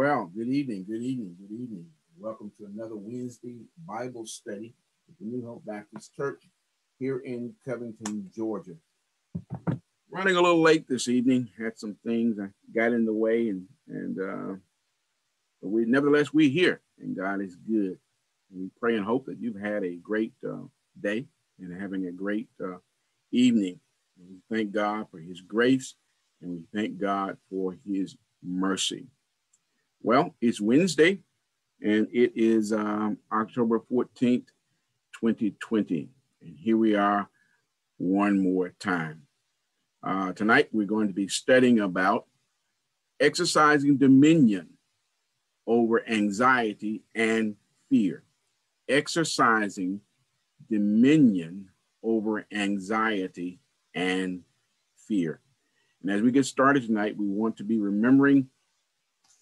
Well, good evening, good evening, good evening. Welcome to another Wednesday Bible study at the New Hope Baptist Church here in Covington, Georgia. Running a little late this evening, had some things that got in the way, and and uh, but we nevertheless we here, and God is good. And we pray and hope that you've had a great uh, day and having a great uh, evening. And we thank God for His grace, and we thank God for His mercy. Well, it's Wednesday, and it is um, October 14th, 2020. And here we are one more time. Uh, tonight, we're going to be studying about exercising dominion over anxiety and fear. Exercising dominion over anxiety and fear. And as we get started tonight, we want to be remembering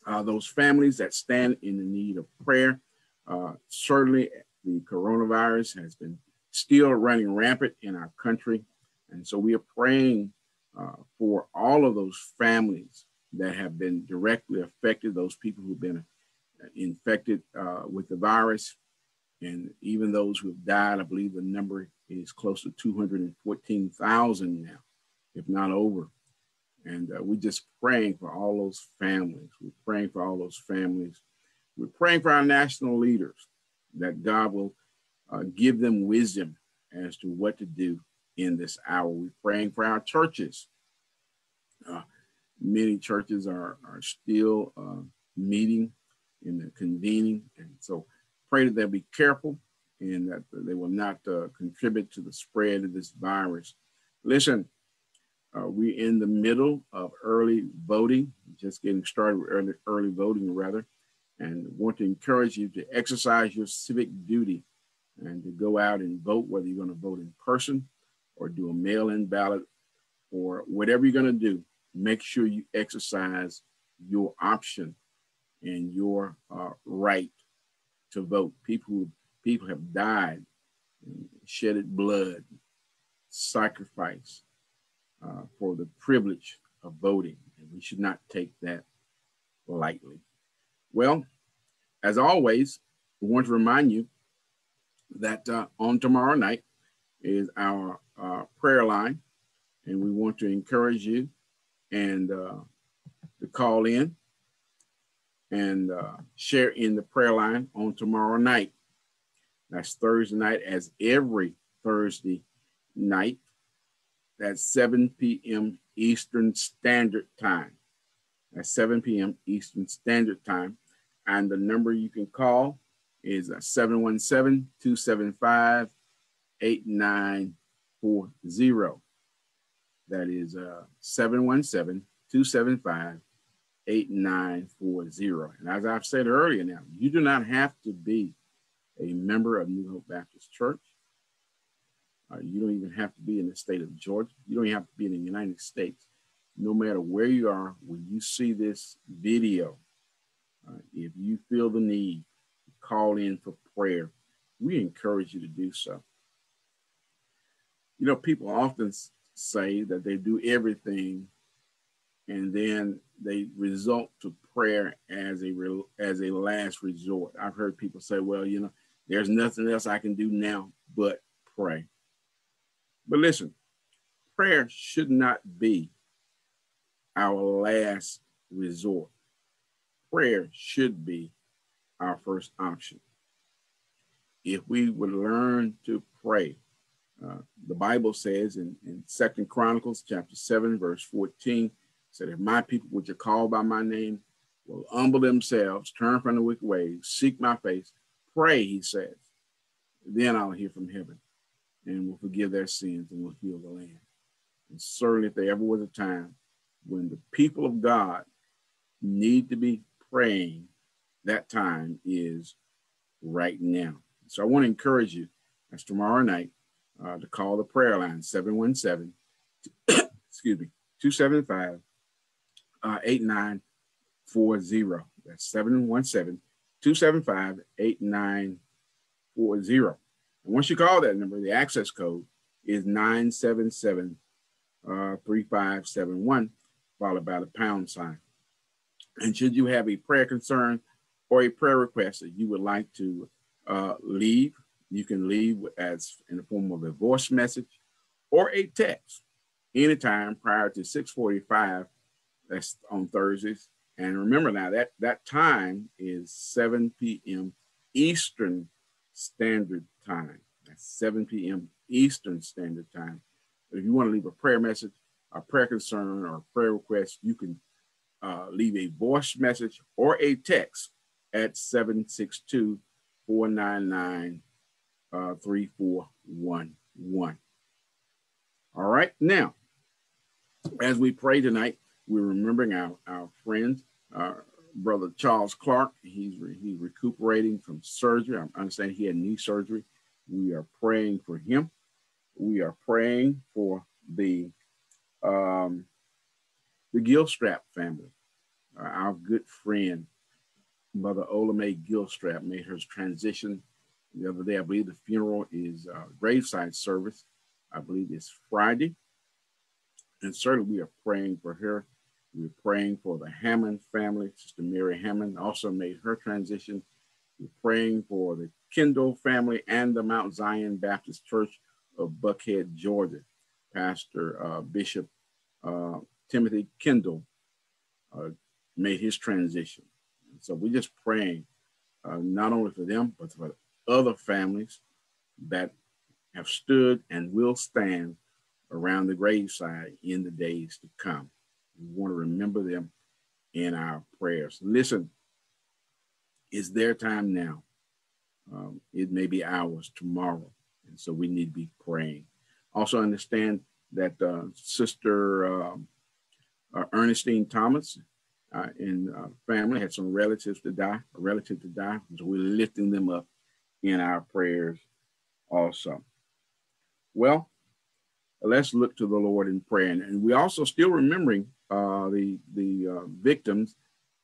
uh, those families that stand in the need of prayer. Uh, certainly, the coronavirus has been still running rampant in our country. And so we are praying uh, for all of those families that have been directly affected, those people who've been uh, infected uh, with the virus, and even those who have died. I believe the number is close to 214,000 now, if not over. And uh, we're just praying for all those families. We're praying for all those families. We're praying for our national leaders that God will uh, give them wisdom as to what to do in this hour. We're praying for our churches. Uh, many churches are, are still uh, meeting and convening. And so pray that they'll be careful and that they will not uh, contribute to the spread of this virus. Listen, uh, we're in the middle of early voting, just getting started with early, early voting, rather, and want to encourage you to exercise your civic duty and to go out and vote, whether you're going to vote in person or do a mail in ballot or whatever you're going to do. Make sure you exercise your option and your uh, right to vote. People people have died, shedded blood, sacrifice uh, for the privilege of voting, and we should not take that lightly. Well, as always, we want to remind you that uh, on tomorrow night is our uh, prayer line, and we want to encourage you and uh, to call in and uh, share in the prayer line on tomorrow night. That's Thursday night, as every Thursday night. That's 7 p.m. Eastern Standard Time. That's 7 p.m. Eastern Standard Time. And the number you can call is 717 275 8940. That is uh, 717 275 8940. And as I've said earlier now, you do not have to be a member of New Hope Baptist Church. Uh, you don't even have to be in the state of Georgia. You don't even have to be in the United States. No matter where you are, when you see this video, uh, if you feel the need, to call in for prayer. We encourage you to do so. You know, people often say that they do everything and then they result to prayer as a as a last resort. I've heard people say, "Well, you know, there's nothing else I can do now but pray." But listen, prayer should not be our last resort. Prayer should be our first option. If we would learn to pray, uh, the Bible says in, in Second Chronicles chapter 7, verse 14, said, If my people which are called by my name will humble themselves, turn from the wicked ways, seek my face, pray, he says, then I'll hear from heaven and will forgive their sins and will heal the land. And certainly, if there ever was a time when the people of God need to be praying, that time is right now. So I want to encourage you, as tomorrow night, uh, to call the prayer line 717, excuse me, 275 uh, 8940. That's 717 275 8940. Once you call that number, the access code is 977 uh, 3571, followed by the pound sign. And should you have a prayer concern or a prayer request that you would like to uh, leave, you can leave as in the form of a voice message or a text anytime prior to 645. That's on Thursdays. And remember now that that time is 7 p.m. Eastern Standard Time. That's 7 p.m. Eastern Standard Time. If you want to leave a prayer message, a prayer concern, or a prayer request, you can uh, leave a voice message or a text at 762 499 uh, 3411. All right. Now, as we pray tonight, we're remembering our, our friend, uh, brother Charles Clark. He's, re, he's recuperating from surgery. I understand he had knee surgery. We are praying for him. We are praying for the um, the Gilstrap family. Uh, our good friend, Mother Ola Mae Gilstrap, made her transition the other day. I believe the funeral is uh, graveside service. I believe it's Friday. And certainly we are praying for her. We're praying for the Hammond family. Sister Mary Hammond also made her transition. We're praying for the Kendall family and the Mount Zion Baptist Church of Buckhead, Georgia. Pastor uh, Bishop uh, Timothy Kendall uh, made his transition. So we're just praying uh, not only for them, but for other families that have stood and will stand around the graveside in the days to come. We want to remember them in our prayers. Listen, it's their time now. Um, it may be ours tomorrow. And so we need to be praying. Also, understand that uh, Sister um, uh, Ernestine Thomas uh, and uh, family had some relatives to die, a relative to die. So we're lifting them up in our prayers also. Well, let's look to the Lord in prayer. And, and we also still remembering uh, the, the uh, victims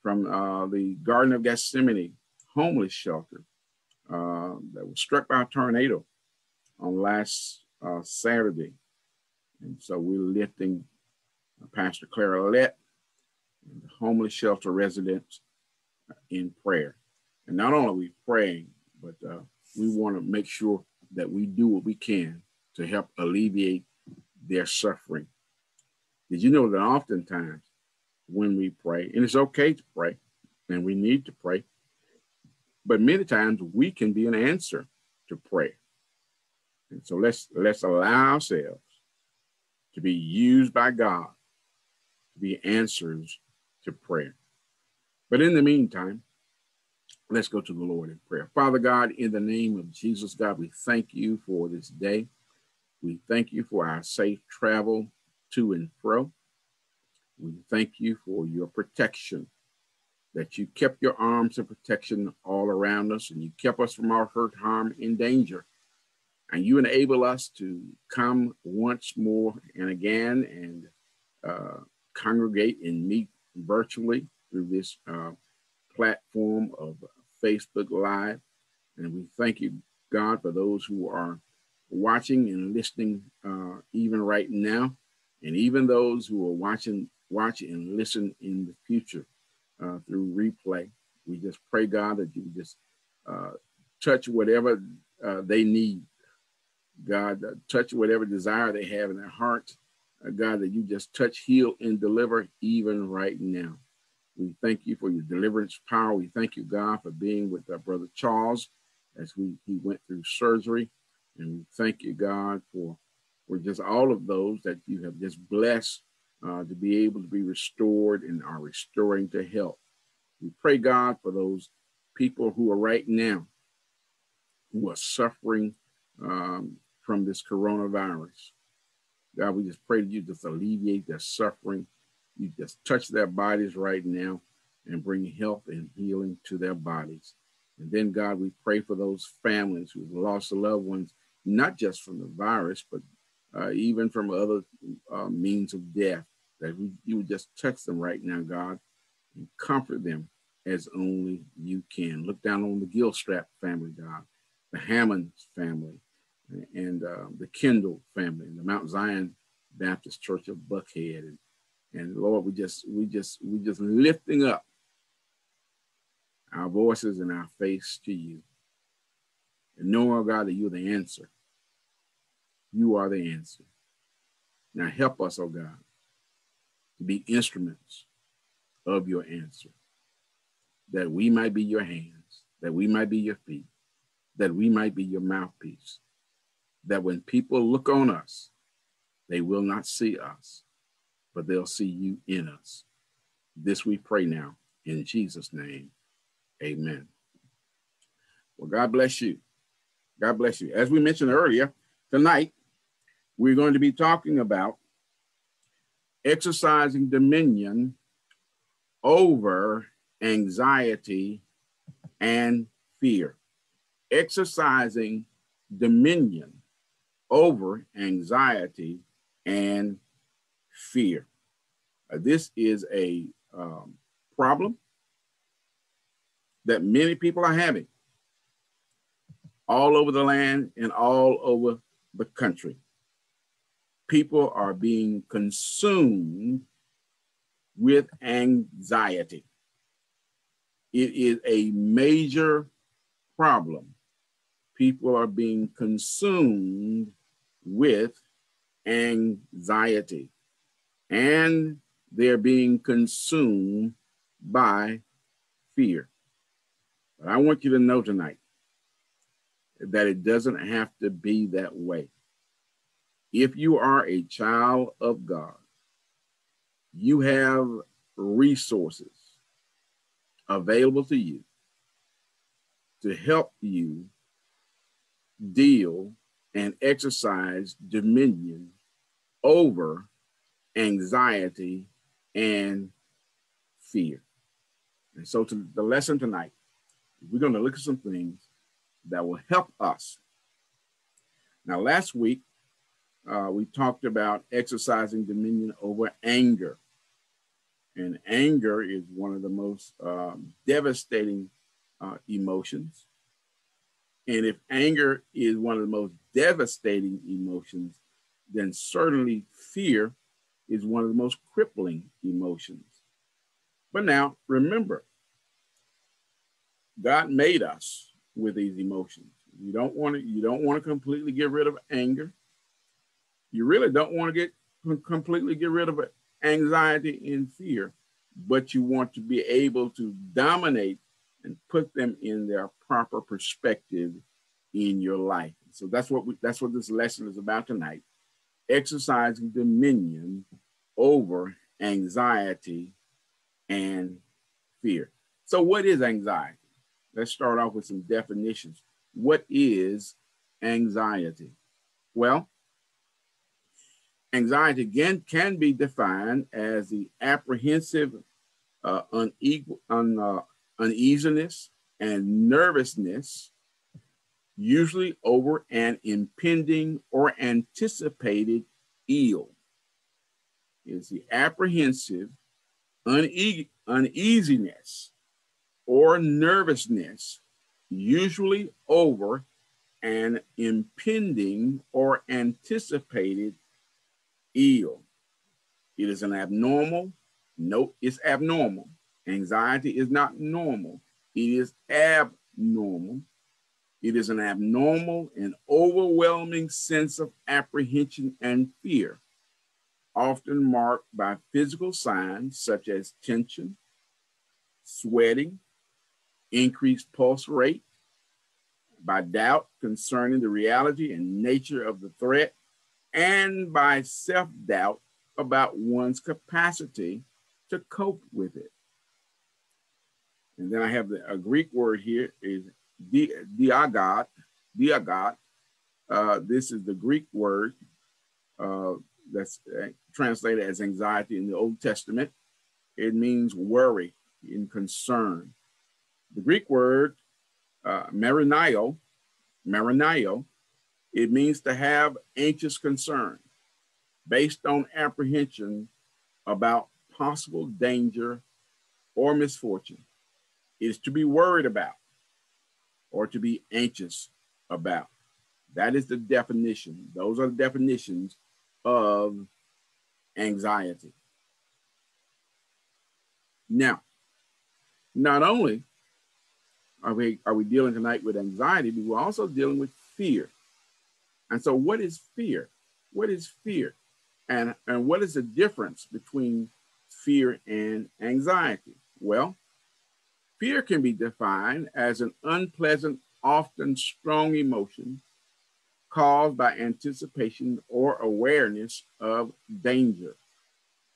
from uh, the Garden of Gethsemane homeless shelter uh, that was struck by a tornado on last uh, Saturday. And so we're lifting Pastor Clara Lett and the homeless shelter residents in prayer. And not only are we praying, but uh, we want to make sure that we do what we can to help alleviate their suffering. Did you know that oftentimes when we pray, and it's okay to pray, and we need to pray, but many times we can be an answer to prayer. And so let's let's allow ourselves to be used by God to be answers to prayer. But in the meantime, let's go to the Lord in prayer. Father God, in the name of Jesus, God, we thank you for this day. We thank you for our safe travel to and fro. We thank you for your protection that you kept your arms of protection all around us and you kept us from our hurt, harm, and danger. And you enable us to come once more and again and uh, congregate and meet virtually through this uh, platform of Facebook Live. And we thank you, God, for those who are watching and listening uh, even right now, and even those who are watching, watch and listen in the future uh, through replay. We just pray, God, that you just uh, touch whatever uh, they need. God, uh, touch whatever desire they have in their hearts. Uh, God, that you just touch, heal, and deliver even right now. We thank you for your deliverance power. We thank you, God, for being with our brother Charles as we he went through surgery. And we thank you, God, for, for just all of those that you have just blessed uh, to be able to be restored and are restoring to health. We pray, God, for those people who are right now who are suffering um, from this coronavirus. God, we just pray that you just alleviate their suffering. You just touch their bodies right now and bring health and healing to their bodies. And then, God, we pray for those families who've lost loved ones, not just from the virus, but uh, even from other uh, means of death, that we, you would just touch them right now, God, and comfort them as only you can. Look down on the Gilstrap family, God, the Hammonds family, and uh, the Kendall family, and the Mount Zion Baptist Church of Buckhead, and and Lord, we just we just we just lifting up our voices and our face to you. And knowing, God, that you're the answer. You are the answer. Now help us, oh God, to be instruments of your answer, that we might be your hands, that we might be your feet, that we might be your mouthpiece, that when people look on us, they will not see us, but they'll see you in us. This we pray now in Jesus' name. Amen. Well, God bless you. God bless you. As we mentioned earlier, tonight we're going to be talking about exercising dominion over anxiety and fear. Exercising dominion over anxiety and fear. Uh, this is a um, problem that many people are having all over the land and all over the country. People are being consumed with anxiety. It is a major problem. People are being consumed with anxiety and they're being consumed by fear. But I want you to know tonight that it doesn't have to be that way. If you are a child of God, you have resources available to you to help you deal and exercise dominion over anxiety and fear. And so, to the lesson tonight we're going to look at some things that will help us. Now, last week, uh, we talked about exercising dominion over anger. And anger is one of the most um, devastating uh, emotions. And if anger is one of the most devastating emotions, then certainly fear is one of the most crippling emotions. But now remember, God made us with these emotions. You don't want to you don't want to completely get rid of anger. You really don't want to get completely get rid of anxiety and fear, but you want to be able to dominate and put them in their proper perspective in your life. So that's what we, that's what this lesson is about tonight. Exercising dominion over anxiety and fear. So what is anxiety? let's start off with some definitions. What is anxiety? Well, anxiety again can be defined as the apprehensive uh, unequal, un, uh, uneasiness, and nervousness, usually over an impending or anticipated ill. Is the apprehensive une- uneasiness or nervousness, usually over an impending or anticipated ill. It is an abnormal, no, it's abnormal. Anxiety is not normal, it is abnormal. It is an abnormal and overwhelming sense of apprehension and fear, often marked by physical signs such as tension, sweating, increased pulse rate, by doubt concerning the reality and nature of the threat, and by self doubt about one's capacity to cope with it. And then I have the, a Greek word here is di, diagot, diagot. Uh, this is the Greek word uh, that's uh, translated as anxiety in the Old Testament. It means worry and concern. The Greek word uh, marinio, it means to have anxious concern based on apprehension about possible danger or misfortune. It is to be worried about or to be anxious about. That is the definition. Those are the definitions of anxiety. Now, not only are we are we dealing tonight with anxiety, but we're also dealing with fear. And so, what is fear? What is fear? And, and what is the difference between fear and anxiety? Well, fear can be defined as an unpleasant, often strong emotion caused by anticipation or awareness of danger.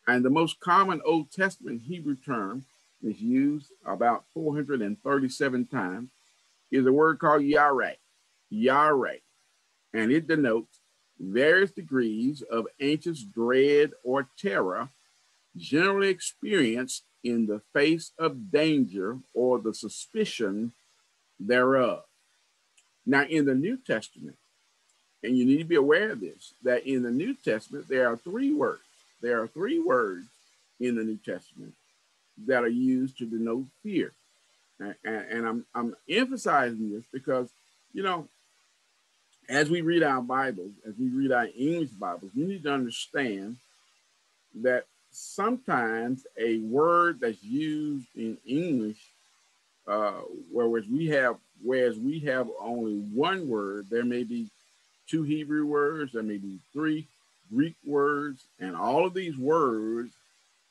And the most common Old Testament Hebrew term is used about 437 times is a word called yare, yare, and it denotes various degrees of anxious dread or terror generally experienced in the face of danger or the suspicion thereof. Now, in the New Testament, and you need to be aware of this, that in the New Testament, there are three words. There are three words in the New Testament that are used to denote fear. And, and I'm, I'm emphasizing this because, you know, as we read our Bibles, as we read our English Bibles, we need to understand that sometimes a word that's used in English, uh, whereas we have whereas we have only one word, there may be two Hebrew words, there may be three Greek words, and all of these words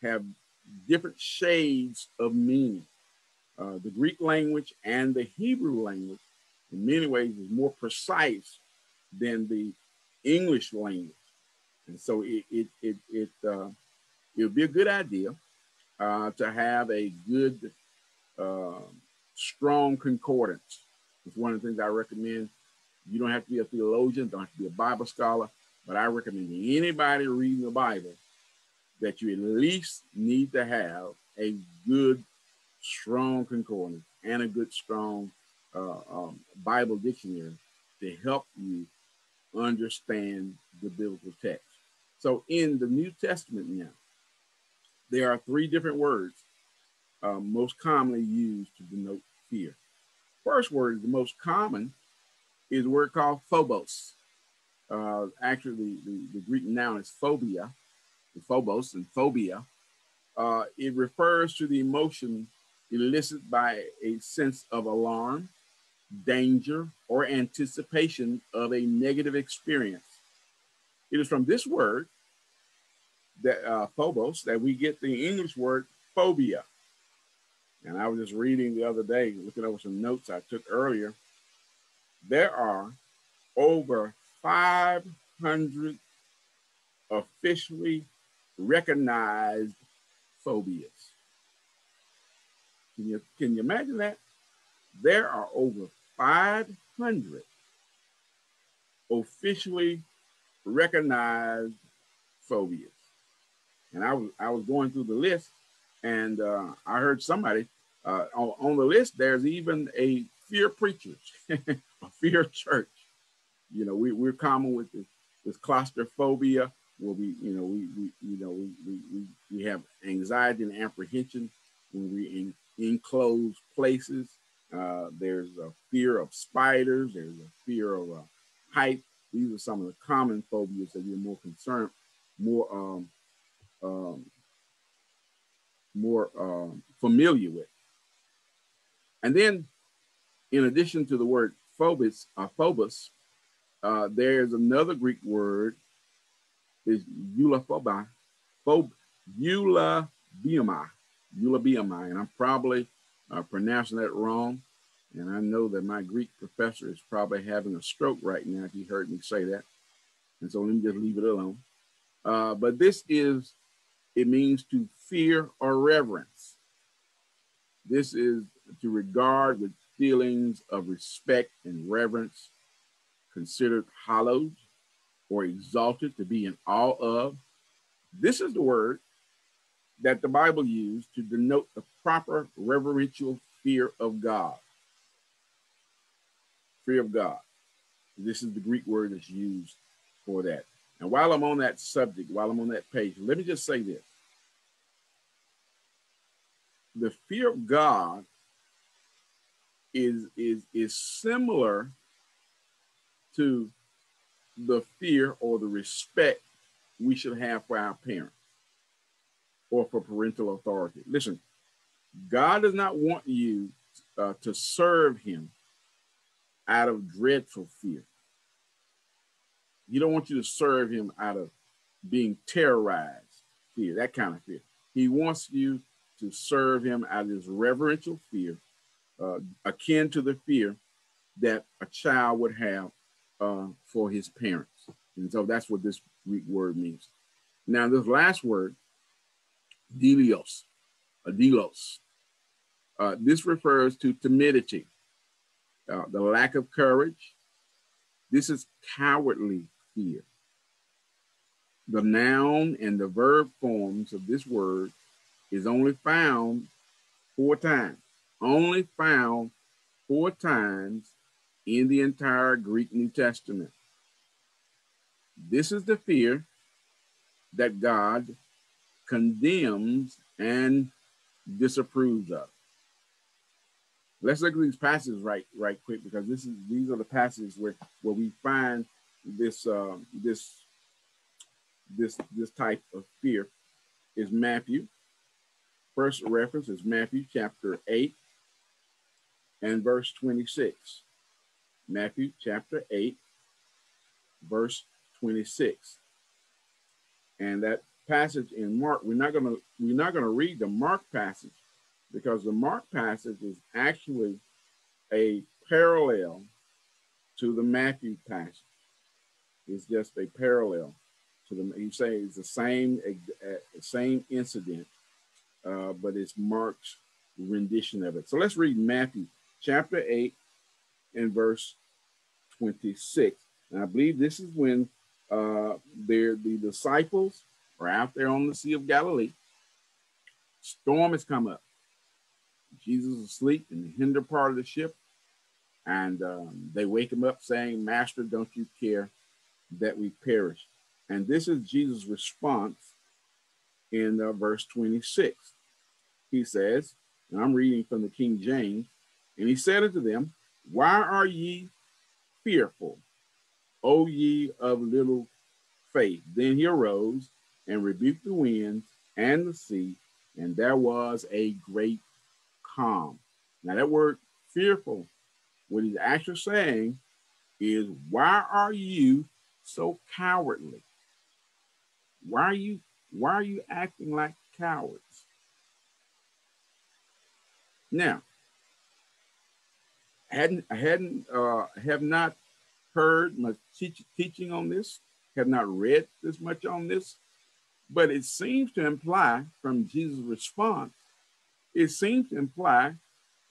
have different shades of meaning. Uh, the Greek language and the Hebrew language, in many ways, is more precise than the English language. And so it it it it uh, it would be a good idea uh, to have a good, uh, strong concordance. It's one of the things I recommend. You don't have to be a theologian, don't have to be a Bible scholar, but I recommend anybody reading the Bible that you at least need to have a good, strong concordance and a good, strong uh, um, Bible dictionary to help you understand the biblical text. So in the New Testament now, there are three different words uh, most commonly used to denote fear. First word, the most common, is a word called phobos. Uh, actually, the, the, the, Greek noun is phobia, the phobos and phobia. Uh, it refers to the emotion elicited by a sense of alarm, danger, or anticipation of a negative experience. It is from this word, that uh, phobos, that we get the English word phobia. And I was just reading the other day, looking over some notes I took earlier. There are over 500 officially recognized phobias. Can you, can you imagine that? There are over 500 officially recognized phobias. And I was I was going through the list, And uh, I heard somebody uh, on, on, the list, there's even a fear preacher, a fear church. You know, we, we're common with this, this claustrophobia where we, you know, we, we you know, we, we, we have anxiety and apprehension when we're in enclosed places. Uh, there's a fear of spiders. There's a fear of uh, height. These are some of the common phobias that you're more concerned, more um, um, more um, familiar with. And then, in addition to the word phobos, uh, phobos, uh, there's another Greek word is eulaphobi, phob, eulabiamai, eulabiamai, and I'm probably uh, pronouncing that wrong. And I know that my Greek professor is probably having a stroke right now if he heard me say that. And so let me just leave it alone. Uh, but this is, it means to fear or reverence. This is to regard with feelings of respect and reverence, considered hallowed or exalted, to be in awe of. This is the word that the Bible used to denote the proper reverential fear of God. Fear of God. This is the Greek word that's used for that. And while I'm on that subject, while I'm on that page, let me just say this. The fear of God is, is, is similar to the fear or the respect we should have for our parents or for parental authority. Listen, God does not want you uh, to serve him out of dreadful fear. He don't want you to serve him out of being terrorized fear, that kind of fear. He wants you to serve him out of his reverential fear, uh, akin to the fear that a child would have uh, for his parents. And so that's what this Greek word means. Now, this last word, delios, delos, uh, this refers to timidity, uh, the lack of courage. This is cowardly fear. The noun and the verb forms of this word is only found four times, only found four times in the entire Greek New Testament. This is the fear that God condemns and disapproves of. Let's look at these passages right right quick because this is these are the passages where where we find this uh, this this this type of fear is Matthew. First reference is Matthew chapter 8 and verse 26. Matthew chapter 8, verse 26. And that passage in Mark, we're not gonna we're not gonna read the Mark passage because the Mark passage is actually a parallel to the Matthew passage. It's just a parallel to the. You say it's the same uh, same incident, uh, but it's Mark's rendition of it. So let's read Matthew chapter eight and verse twenty six. And I believe this is when uh, the disciples are out there on the Sea of Galilee. Storm has come up. Jesus is asleep in the hinder part of the ship. And um, they wake him up saying, Master, don't you care that we perish? And this is Jesus' response in uh, verse 26. He says, and I'm reading from the King James, and he said unto them, Why are ye fearful, O ye of little faith? Then he arose and rebuked the winds and the sea, and there was a great calm. Now, that word fearful, what he's actually saying is, why are you so cowardly? Why are you why are you acting like cowards? Now, hadn't hadn't uh, have not heard much teach, teaching on this, have not read this much on this, but it seems to imply from Jesus' response it seems to imply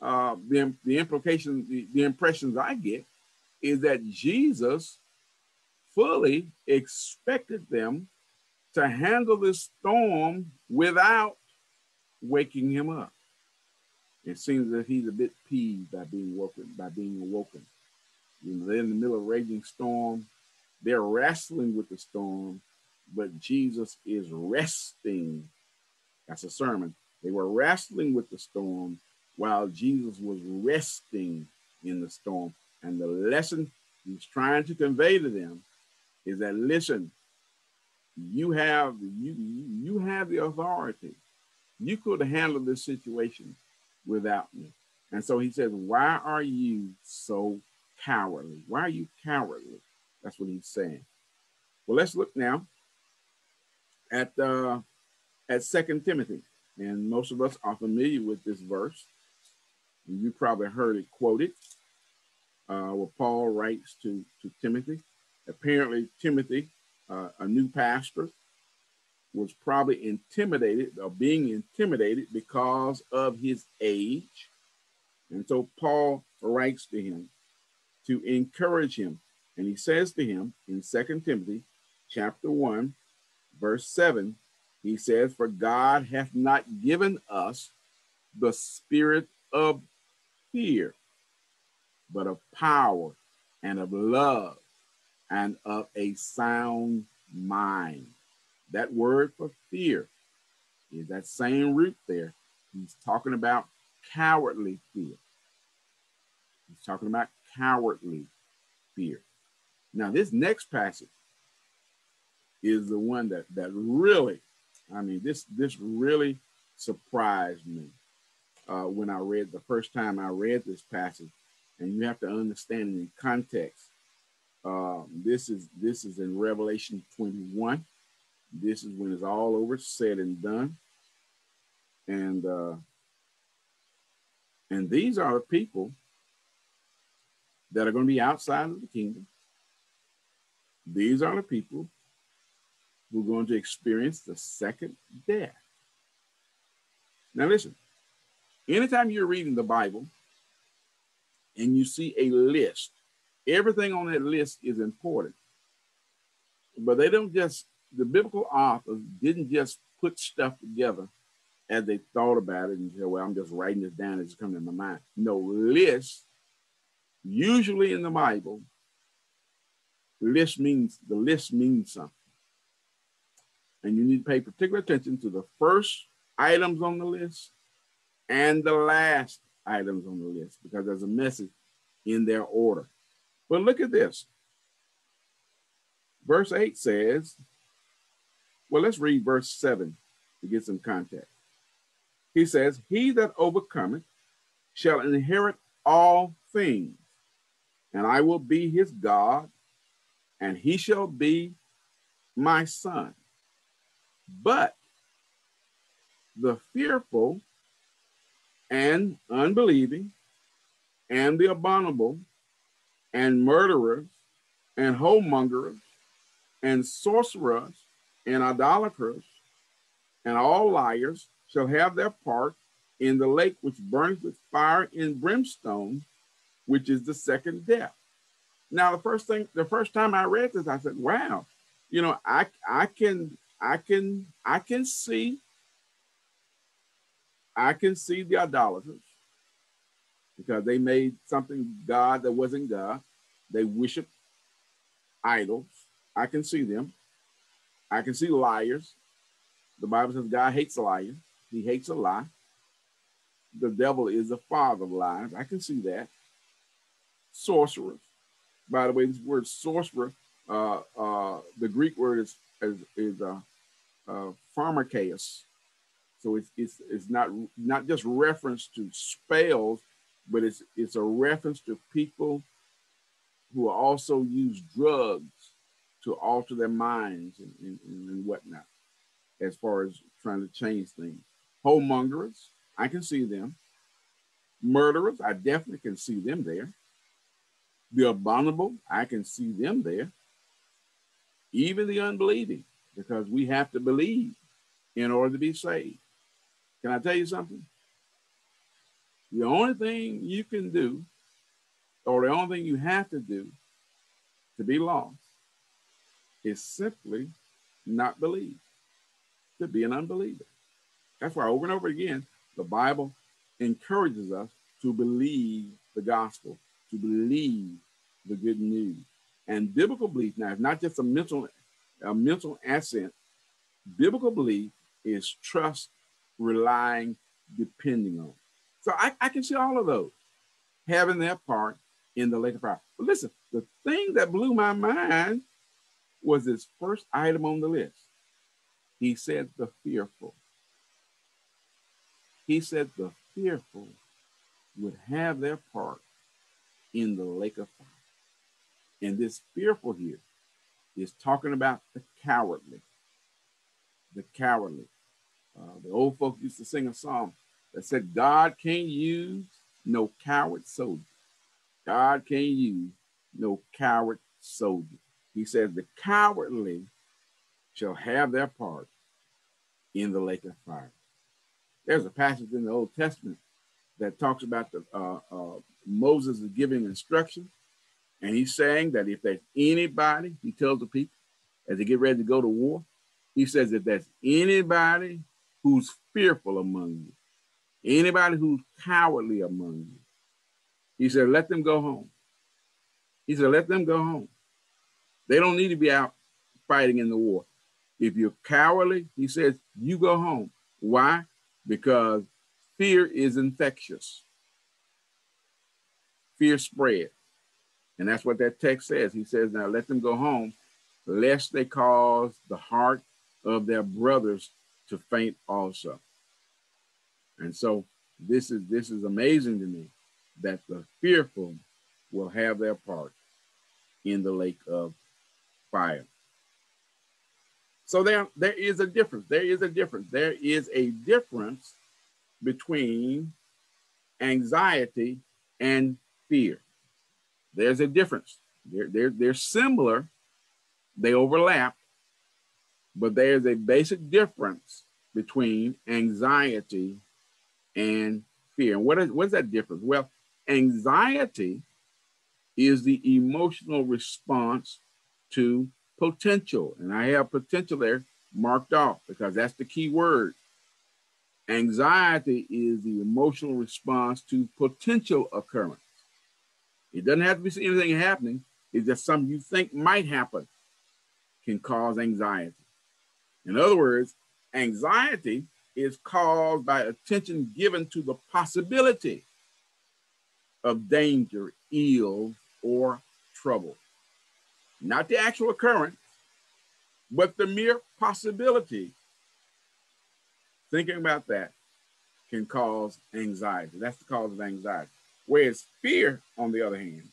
uh, the, the implication, the, the impressions I get is that Jesus fully expected them to handle this storm without waking him up. It seems that he's a bit peeved by being woken, by being awoken. You know, they're in the middle of a raging storm. They're wrestling with the storm, but Jesus is resting. That's a sermon. They were wrestling with the storm while Jesus was resting in the storm. And the lesson he's trying to convey to them is that listen, you have you you have the authority. You could handle this situation without me. And so he says, Why are you so cowardly? Why are you cowardly? That's what he's saying. Well, let's look now at uh, at Second Timothy, and most of us are familiar with this verse. You probably heard it quoted, uh, where Paul writes to to Timothy. Apparently, Timothy, uh, a new pastor, was probably intimidated or being intimidated because of his age, and so Paul writes to him to encourage him and he says to him in Second Timothy chapter 1, verse 7, he says, For God hath not given us the spirit of fear, but of power and of love and of a sound mind. That word for fear is that same root there. He's talking about cowardly fear. He's talking about cowardly fear. Now, this next passage is the one that that really, I mean, this this really surprised me uh, when I read the first time I read this passage, and you have to understand in context. Um, this is this is in Revelation 21. This is when it's all over, said and done, and uh, and these are the people that are going to be outside of the kingdom these are the people who are going to experience the second death. Now, listen, anytime you're reading the Bible and you see a list, everything on that list is important. But they don't just, the biblical authors didn't just put stuff together as they thought about it and say, well, I'm just writing this down, it's coming to my mind. No, list, usually in the Bible, list means the list means something. And you need to pay particular attention to the first items on the list and the last items on the list because there's a message in their order. But look at this. Verse 8 says, well, let's read verse 7 to get some context. He says, He that overcometh shall inherit all things, and I will be his God, and he shall be my son. But the fearful and unbelieving and the abominable and murderers and whoremongers and sorcerers and idolaters and all liars shall have their part in the lake which burns with fire and brimstone, which is the second death. Now, the first thing, the first time I read this, I said, wow, you know, I I can I can I can see I can see the idolaters because they made something God that wasn't God. They worship idols. I can see them. I can see liars. The Bible says God hates a liar. He hates a lie. The devil is the father of lies. I can see that. Sorcerers. By the way, this word sorcerer, uh, uh, the Greek word is is, is uh, uh, pharmakeus. So it's, it's it's not not just reference to spells, but it's it's a reference to people who also use drugs to alter their minds and, and, and whatnot, as far as trying to change things. Whoremongers, I can see them. Murderers, I definitely can see them there. The abominable, I can see them there. Even the unbelieving, because we have to believe in order to be saved. Can I tell you something? The only thing you can do, or the only thing you have to do to be lost, is simply not believe, to be an unbeliever. That's why over and over again, the Bible encourages us to believe the gospel, to believe the good news. And biblical belief now is not just a mental, a mental assent. Biblical belief is trust, relying, depending on. So I, I can see all of those having their part in the lake of fire. But listen, the thing that blew my mind was his first item on the list. He said the fearful. He said the fearful would have their part in the lake of fire. And this fearful here is talking about the cowardly. The cowardly. Uh, the old folks used to sing a song that said, God can't use no coward soldier. God can't use no coward soldier. He says, the cowardly shall have their part in the lake of fire. There's a passage in the Old Testament that talks about the uh, uh, Moses is giving instructions, and he's saying that if there's anybody, he tells the people as they get ready to go to war, he says if there's anybody who's fearful among you, anybody who's cowardly among you, he said, let them go home. He said, let them go home. They don't need to be out fighting in the war. If you're cowardly, he says, you go home. Why? Because fear is infectious. Fear spread. And that's what that text says. He says, now let them go home, lest they cause the heart of their brothers to faint also. And so this is this is amazing to me that the fearful will have their part in the lake of fire. So there, there is a difference. There is a difference. There is a difference between anxiety and fear. There's a difference. They're, they're, they're similar, they overlap, but there's a basic difference between anxiety and fear. And what is, what is that difference? Well, anxiety is the emotional response to potential. And I have potential there marked off because that's the key word. Anxiety is the emotional response to potential occurrence. It doesn't have to be anything happening, it's just something you think might happen can cause anxiety. In other words, anxiety is caused by attention given to the possibility of danger, ill, or trouble. Not the actual occurrence, but the mere possibility. Thinking about that can cause anxiety. That's the cause of anxiety. Whereas fear, on the other hand,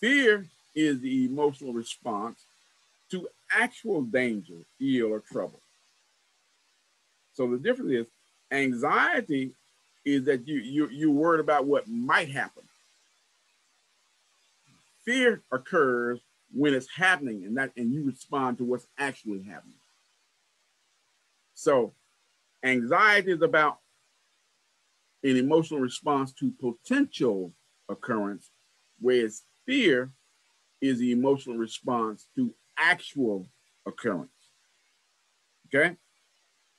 fear is the emotional response to actual danger, ill, or trouble. So the difference is anxiety is that you you you're worried about what might happen. Fear occurs when it's happening and that and you respond to what's actually happening. So anxiety is about an emotional response to potential occurrence, whereas fear is the emotional response to actual occurrence. Okay?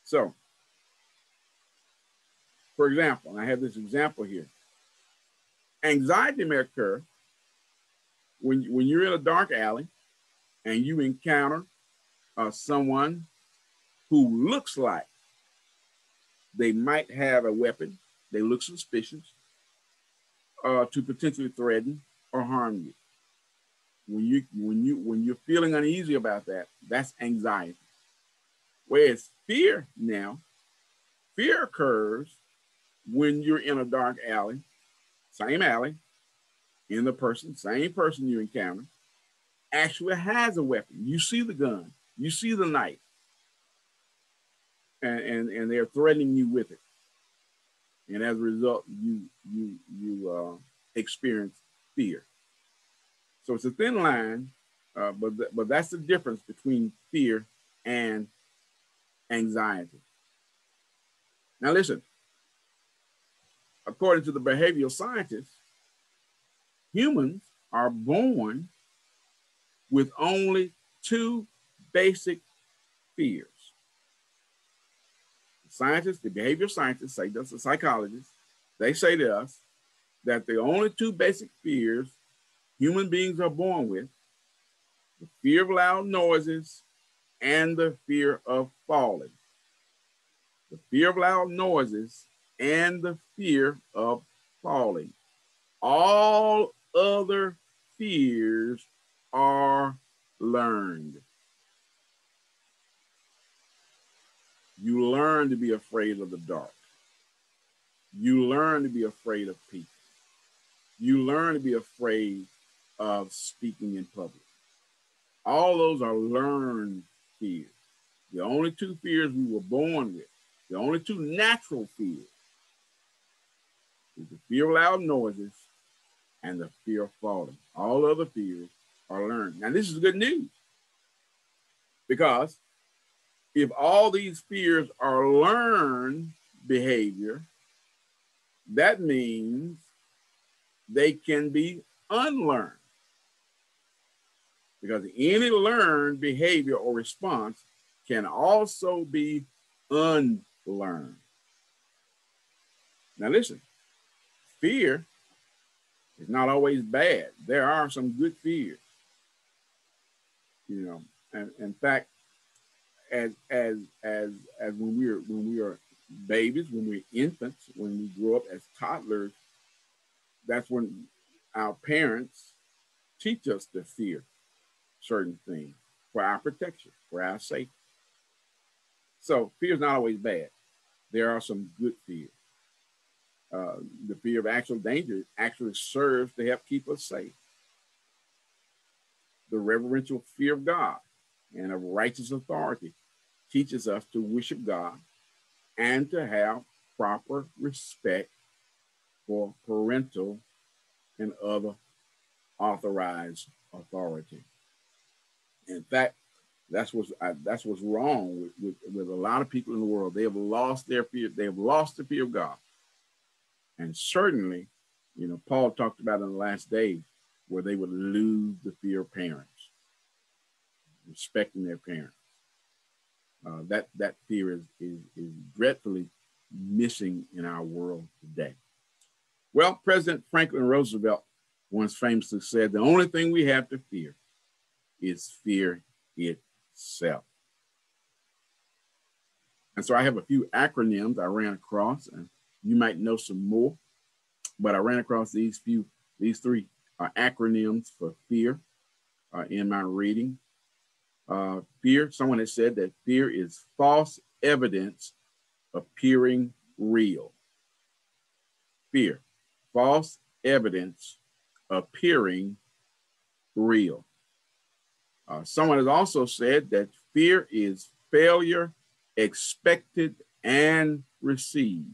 So for example, I have this example here. Anxiety may occur when, when you're in a dark alley and you encounter uh, someone who looks like they might have a weapon, they look suspicious, uh, to potentially threaten or harm you. When you when you when you're feeling uneasy about that, that's anxiety. Whereas fear now, fear occurs when you're in a dark alley, same alley, in the person, same person you encounter, actually has a weapon. You see the gun, you see the knife, and, and, and they're threatening you with it. And as a result, you you you uh, experience fear. So it's a thin line, uh, but th- but that's the difference between fear and anxiety. Now listen, according to the behavioral scientists, humans are born with only two basic fears. Scientists, the behavioral scientists say, that's the psychologists, they say to us that the only two basic fears human beings are born with the fear of loud noises and the fear of falling. The fear of loud noises and the fear of falling. All other fears are learned. You learn to be afraid of the dark. You learn to be afraid of people. You learn to be afraid of speaking in public. All those are learned fears. The only two fears we were born with, the only two natural fears, is the fear of loud noises and the fear of falling. All other fears are learned. Now, this is good news because if all these fears are learned behavior, that means they can be unlearned. Because any learned behavior or response can also be unlearned. Now, listen, fear is not always bad. There are some good fears. You know, and in fact, as as as as when we are when we are babies, when we're infants, when we grow up as toddlers, that's when our parents teach us to fear certain things for our protection, for our safety. So fear is not always bad. There are some good fears. Uh, the fear of actual danger actually serves to help keep us safe. The reverential fear of God and of righteous authority teaches us to worship God and to have proper respect for parental and other authorized authority. In fact, that's what's that's what's wrong with, with, with a lot of people in the world. They have lost their fear. They have lost the fear of God, and certainly, you know, Paul talked about in the last days where they would lose the fear of parents, respecting their parents. Uh, that that fear is, is is dreadfully missing in our world today. Well, President Franklin Roosevelt once famously said, "The only thing we have to fear is fear itself." And so I have a few acronyms I ran across, and you might know some more, but I ran across these few, these three uh, acronyms for fear uh, in my reading. Uh, fear, someone has said that fear is false evidence appearing real. Fear, false evidence appearing real. Uh, someone has also said that fear is failure expected and received.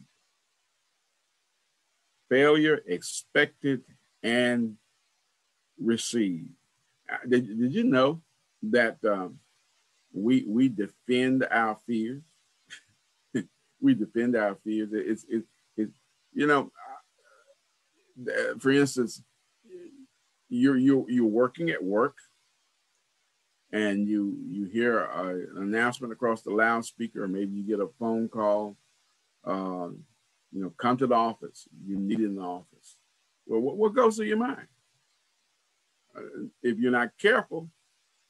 Failure expected and received. Uh, did, did you know that um, we we defend our fears. we defend our fears. It's it, it, you know, uh, for instance, you're you you're working at work, and you you hear a, an announcement across the loudspeaker, or maybe you get a phone call. Uh, you know, come to the office. You need in the office. Well, what, what goes through your mind? Uh, if you're not careful,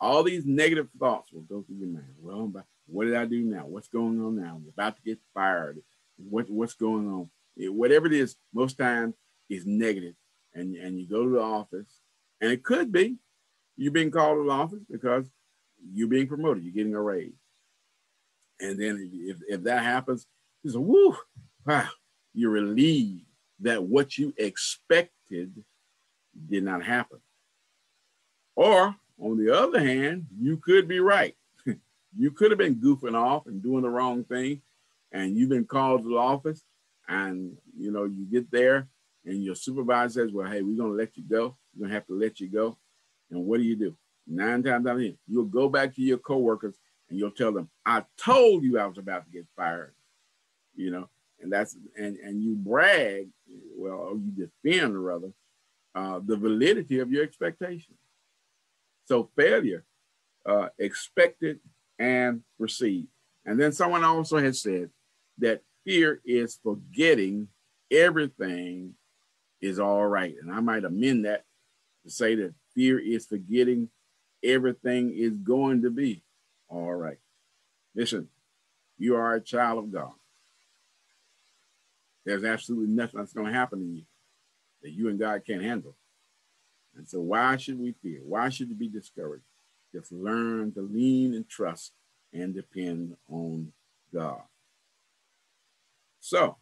all these negative thoughts will go through your mind. Well, what did I do now? What's going on now? I'm about to get fired. What, what's going on? It, whatever it is, most times is negative. And, and you go to the office, and it could be you being called to the office because you're being promoted, you're getting a raise. And then if, if that happens, you say, whoo, wow, you're relieved that what you expected did not happen. Or on the other hand, you could be right. you could have been goofing off and doing the wrong thing, and you've been called to the office, and you know you get there, and your supervisor says, "Well, hey, we're gonna let you go. We're gonna have to let you go." And what do you do? Nine times out of ten, you'll go back to your coworkers and you'll tell them, "I told you I was about to get fired." You know, and that's and and you brag, well, you defend rather, uh, the validity of your expectations. So failure, uh, expected and received. And then someone also has said that fear is forgetting everything is all right. And I might amend that to say that fear is forgetting everything is going to be all right. Listen, you are a child of God. There's absolutely nothing that's going to happen to you that you and God can't handle. And so, why should we fear? Why should we be discouraged? Just learn to lean and trust and depend on God. So,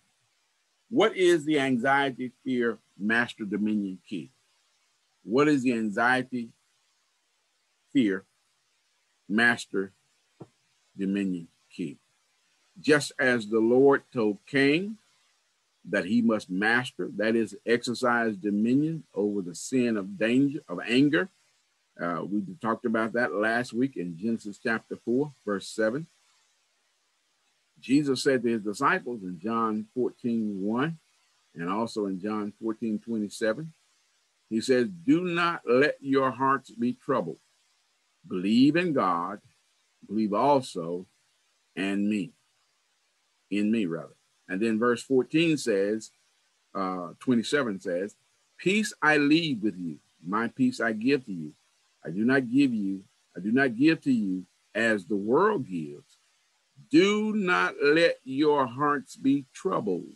what is the anxiety fear master dominion key? What is the anxiety fear master dominion key? Just as the Lord told Cain that he must master, that is, exercise dominion over the sin of danger, of anger. Uh, we talked about that last week in Genesis chapter 4, verse 7. Jesus said to his disciples in John 14, 1, and also in John 14, 27, he says, Do not let your hearts be troubled. Believe in God, believe also in me, in me, rather. And then verse 14 says, uh, 27 says, Peace I leave with you, my peace I give to you. I do not give you, I do not give to you as the world gives. Do not let your hearts be troubled,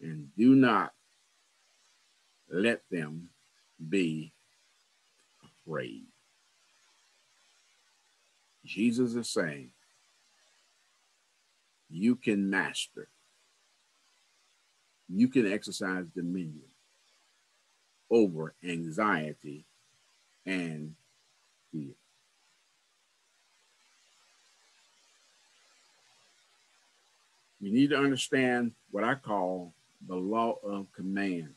and do not let them be afraid. Jesus is saying, you can master, you can exercise dominion over anxiety and fear. You need to understand what I call the law of command.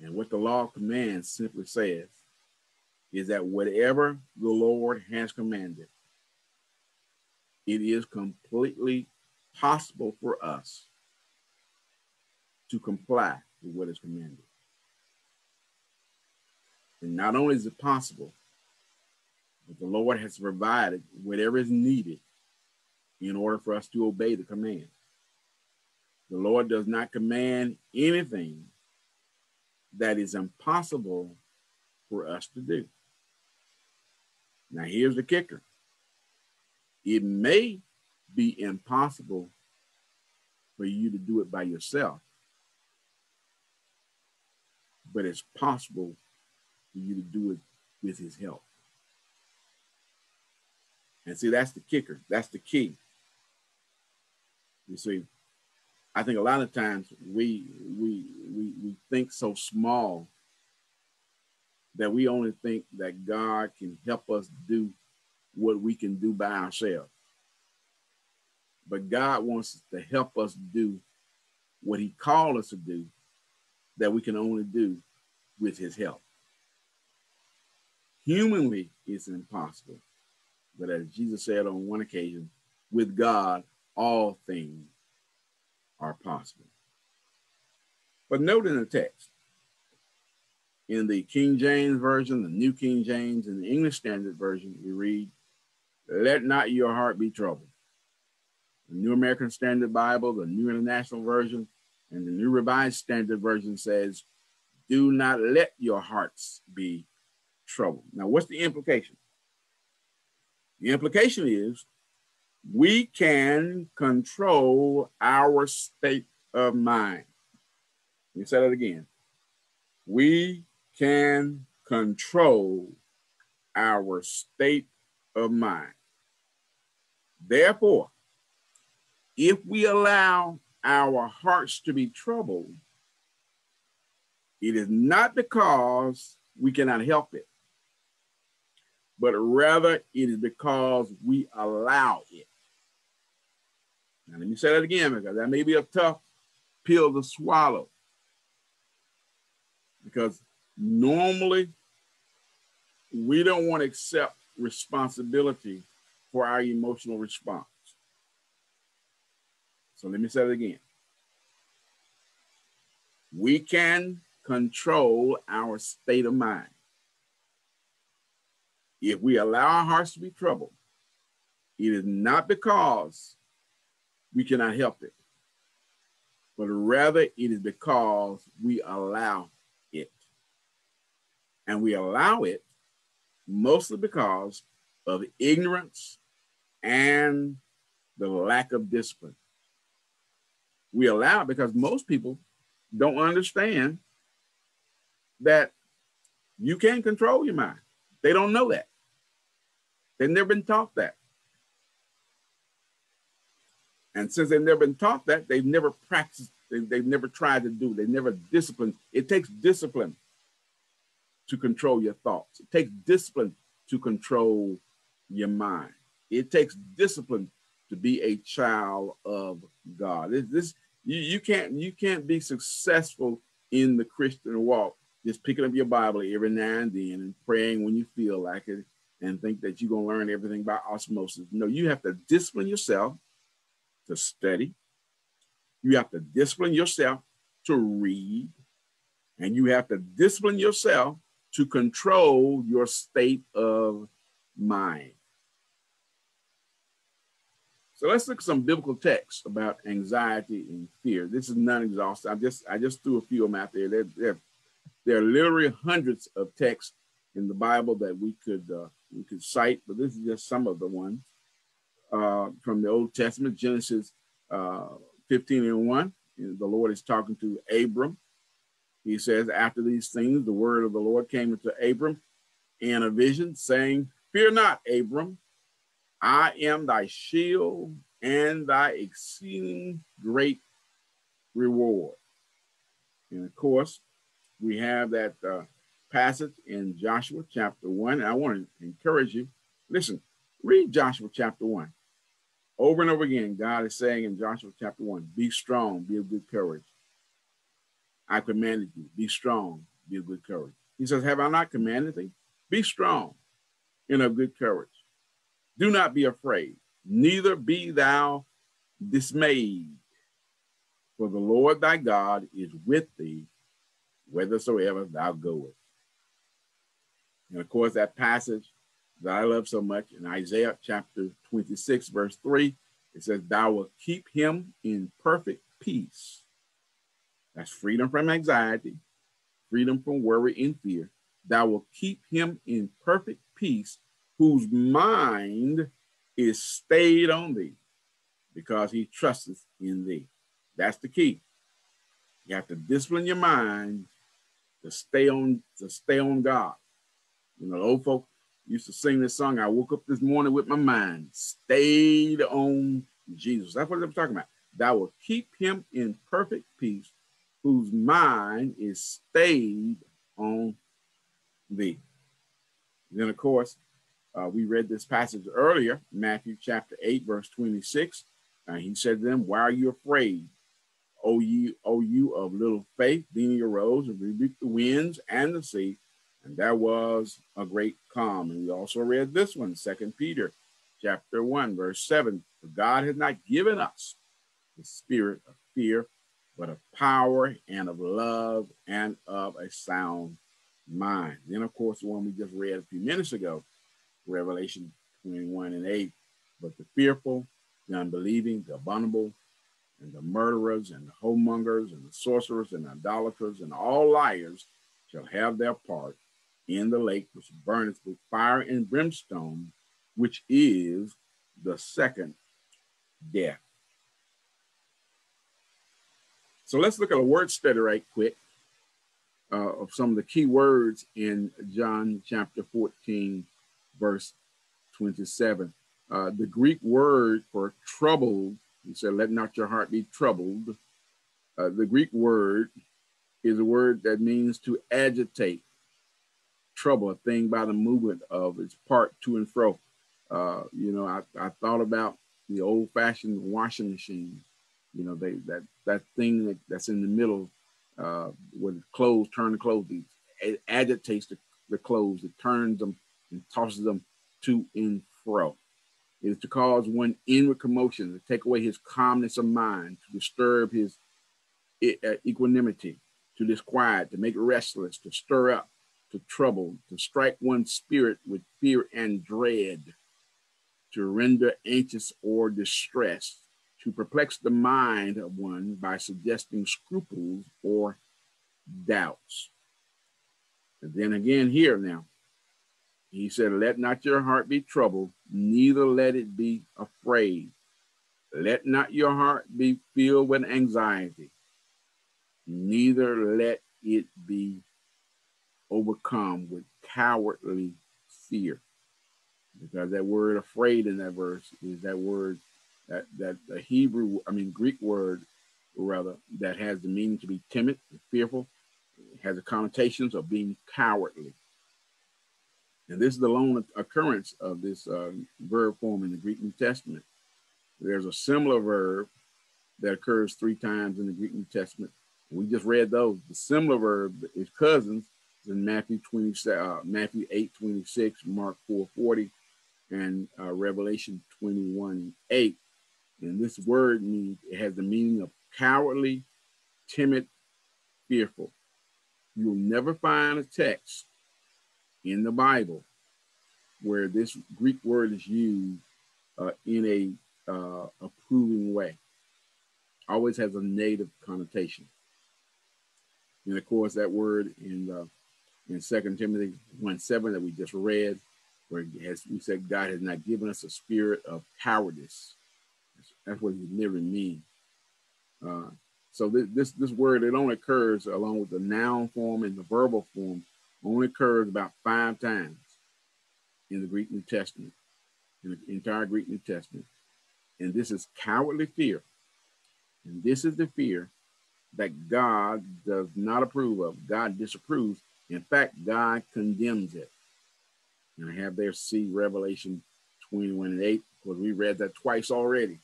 And what the law of command simply says is that whatever the Lord has commanded, it is completely possible for us to comply with what is commanded. And not only is it possible, but the Lord has provided whatever is needed in order for us to obey the command. The Lord does not command anything that is impossible for us to do. Now, here's the kicker it may be impossible for you to do it by yourself, but it's possible for you to do it with his help. And see, that's the kicker. That's the key. You see, I think a lot of times we we we we think so small that we only think that God can help us do what we can do by ourselves. But God wants to help us do what He called us to do that we can only do with His help. Humanly, it's impossible. But as Jesus said on one occasion, with God, all things are possible. But note in the text, in the King James Version, the New King James, and the English Standard Version, we read, let not your heart be troubled. The New American Standard Bible, the New International Version, and the New Revised Standard Version says, Do not let your hearts be troubled. Now, what's the implication? The implication is we can control our state of mind. Let me say that again. We can control our state of mind. Therefore, if we allow our hearts to be troubled, it is not because we cannot help it, but rather it is because we allow it. Now, let me say that again because that may be a tough pill to swallow. Because normally we don't want to accept responsibility for our emotional response. So let me say it again. We can control our state of mind. If we allow our hearts to be troubled, it is not because we cannot help it, but rather it is because we allow it. And we allow it mostly because of ignorance and the lack of discipline. We allow it because most people don't understand that you can't control your mind. They don't know that. They've never been taught that. And since they've never been taught that, they've never practiced, they, they've never tried to do, they've never disciplined. It takes discipline to control your thoughts. It takes discipline to control your mind. It takes discipline to be a child of God. This, this you, you can't you can't be successful in the Christian walk just picking up your Bible every now and then and praying when you feel like it and think that you're gonna learn everything by osmosis. No, you have to discipline yourself to study. You have to discipline yourself to read, and you have to discipline yourself to control your state of mind. So let's look at some biblical texts about anxiety and fear. This is not exhaustive. I just I just threw a few of them out there. There, there, there are literally hundreds of texts in the Bible that we could uh, we could cite, but this is just some of the ones uh, from the Old Testament. Genesis uh, 15 and 1. The Lord is talking to Abram. He says, After these things, the word of the Lord came into Abram in a vision, saying, Fear not, Abram, I am thy shield and thy exceeding great reward. And of course, we have that uh, passage in Joshua chapter 1. And I want to encourage you listen, read Joshua chapter 1. Over and over again, God is saying in Joshua chapter 1 be strong, be of good courage. I commanded you, be strong, be of good courage. He says, Have I not commanded thee? Be strong and of good courage. Do not be afraid, neither be thou dismayed, for the Lord thy God is with thee whithersoever thou goest. And of course, that passage that I love so much in Isaiah chapter 26, verse 3, it says, Thou wilt keep him in perfect peace. That's freedom from anxiety, freedom from worry and fear. Thou wilt keep him in perfect peace whose mind is stayed on thee because he trusteth in thee. That's the key. You have to discipline your mind to stay on to stay on God. You know, old folk used to sing this song. I woke up this morning with my mind stayed on Jesus. That's what I'm talking about. That will keep him in perfect peace, whose mind is stayed on thee. then, of course, uh, we read this passage earlier, Matthew chapter 8, verse 26. Uh, he said to them, Why are you afraid? O you, o you of little faith, then he arose and rebuked the winds and the sea, and there was a great calm. And we also read this one, Second Peter chapter 1, verse 7. For God has not given us the spirit of fear, but of power and of love and of a sound mind. Then, of course, the one we just read a few minutes ago, Revelation 21 and 8. But the fearful, the unbelieving, the abominable, and the murderers, and the whoremongers, and the sorcerers, and the idolaters, and all liars shall have their part in the lake which burneth with fire and brimstone, which is the second death. So let's look at a word study right quick uh, of some of the key words in John chapter 14, verse 27. Uh, the Greek word for troubled, he said, let not your heart be troubled. Uh, the Greek word is a word that means to agitate, trouble, a thing by the movement of its part to and fro. Uh, you know, I, I thought about the old fashioned washing machine, you know, they that that thing that, that's in the middle uh, where clothes turn the clothes, it agitates the, the clothes, it turns them and tosses them to and fro. It is to cause one inward commotion, to take away his calmness of mind, to disturb his uh, equanimity, to disquiet, to make restless, to stir up, to trouble, to strike one's spirit with fear and dread. to render anxious or distressed, to perplex the mind of one by suggesting scruples or doubts. And then again, here now, he said, Let not your heart be troubled, neither let it be afraid. Let not your heart be filled with anxiety, neither let it be overcome with cowardly fear. Because that word afraid in that verse is that word that that the Hebrew, I mean Greek word rather, that has the meaning to be timid, fearful, has the connotations of being cowardly. And this is the lone occurrence of this uh, verb form in the Greek New Testament. There's a similar verb that occurs three times in the Greek New Testament. We just read those. The similar verb is cousins in Matthew 20, uh, Matthew 8, 26, Mark 4, 40, and uh, Revelation 21, 8. And this word means it has the meaning of cowardly, timid, fearful. You'll never find a text in the Bible where this Greek word is used uh, in a uh, approving way. Always has a negative connotation. And of course, that word in uh, in Second Timothy 1 7 that we just read, where has we said God has not given us a spirit of cowardice. That's what he literally means. Uh, so this, this this word it only occurs along with the noun form and the verbal form only occurs about five times in the Greek New Testament, in the entire Greek New Testament. And this is cowardly fear. And this is the fear that God does not approve of. God disapproves. In fact, God condemns it. And I have there see Revelation 21 and 8, because we read that twice already,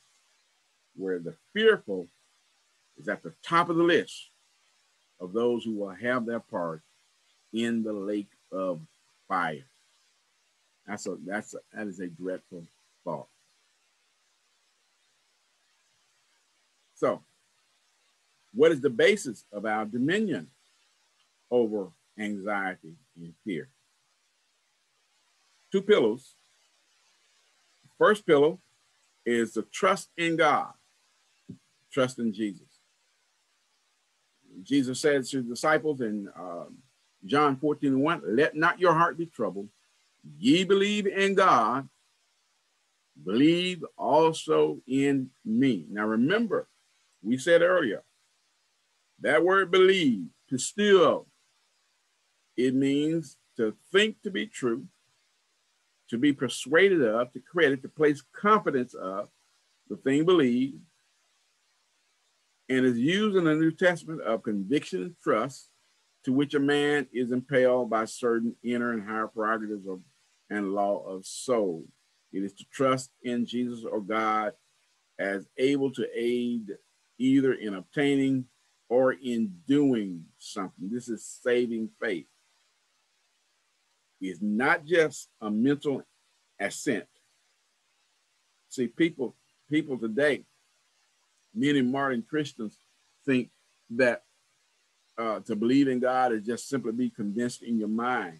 where the fearful is at the top of the list of those who will have their part in the lake of fire. That's a that's a, that is a dreadful thought. So, what is the basis of our dominion over anxiety and fear? Two pillows. First pillow is the trust in God, trust in Jesus. Jesus said to the disciples in um, John 14 and 1, let not your heart be troubled. Ye believe in God, believe also in me. Now remember, we said earlier, that word believe, pisteuo, it means to think to be true, to be persuaded of, to credit, to place confidence of the thing believed, and is used in the New Testament of conviction and trust to which a man is impelled by certain inner and higher prerogatives of and law of soul. It is to trust in Jesus or God as able to aid either in obtaining or in doing something. This is saving faith. It's not just a mental assent. See, people, people today, many modern Christians think that uh, to believe in God is just simply be convinced in your mind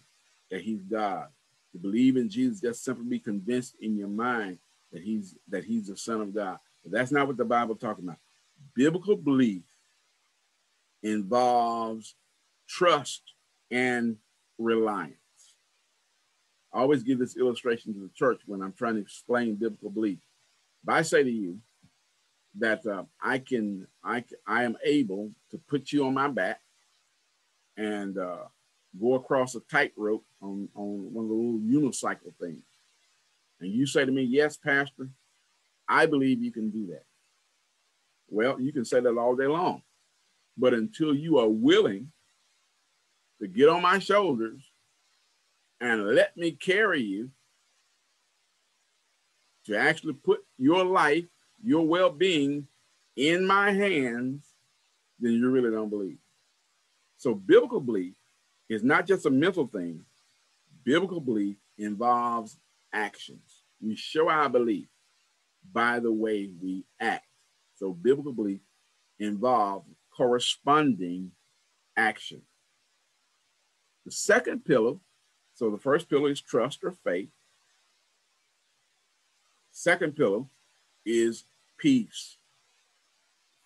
that He's God. To believe in Jesus, just simply be convinced in your mind that He's that He's the Son of God. But that's not what the Bible talking about. Biblical belief involves trust and reliance. I always give this illustration to the church when I'm trying to explain biblical belief. If I say to you that uh, I can, I, I am able to put you on my back and uh, go across a tightrope on, on one of the little unicycle things. And you say to me, Yes, Pastor, I believe you can do that. Well, you can say that all day long. But until you are willing to get on my shoulders and let me carry you, to actually put your life, your well being in my hands, then you really don't believe. So biblical belief is not just a mental thing. Biblical belief involves actions. We show our belief by the way we act. So biblical belief involves corresponding action. The second pillar, so the first pillar is trust or faith. Second pillar is peace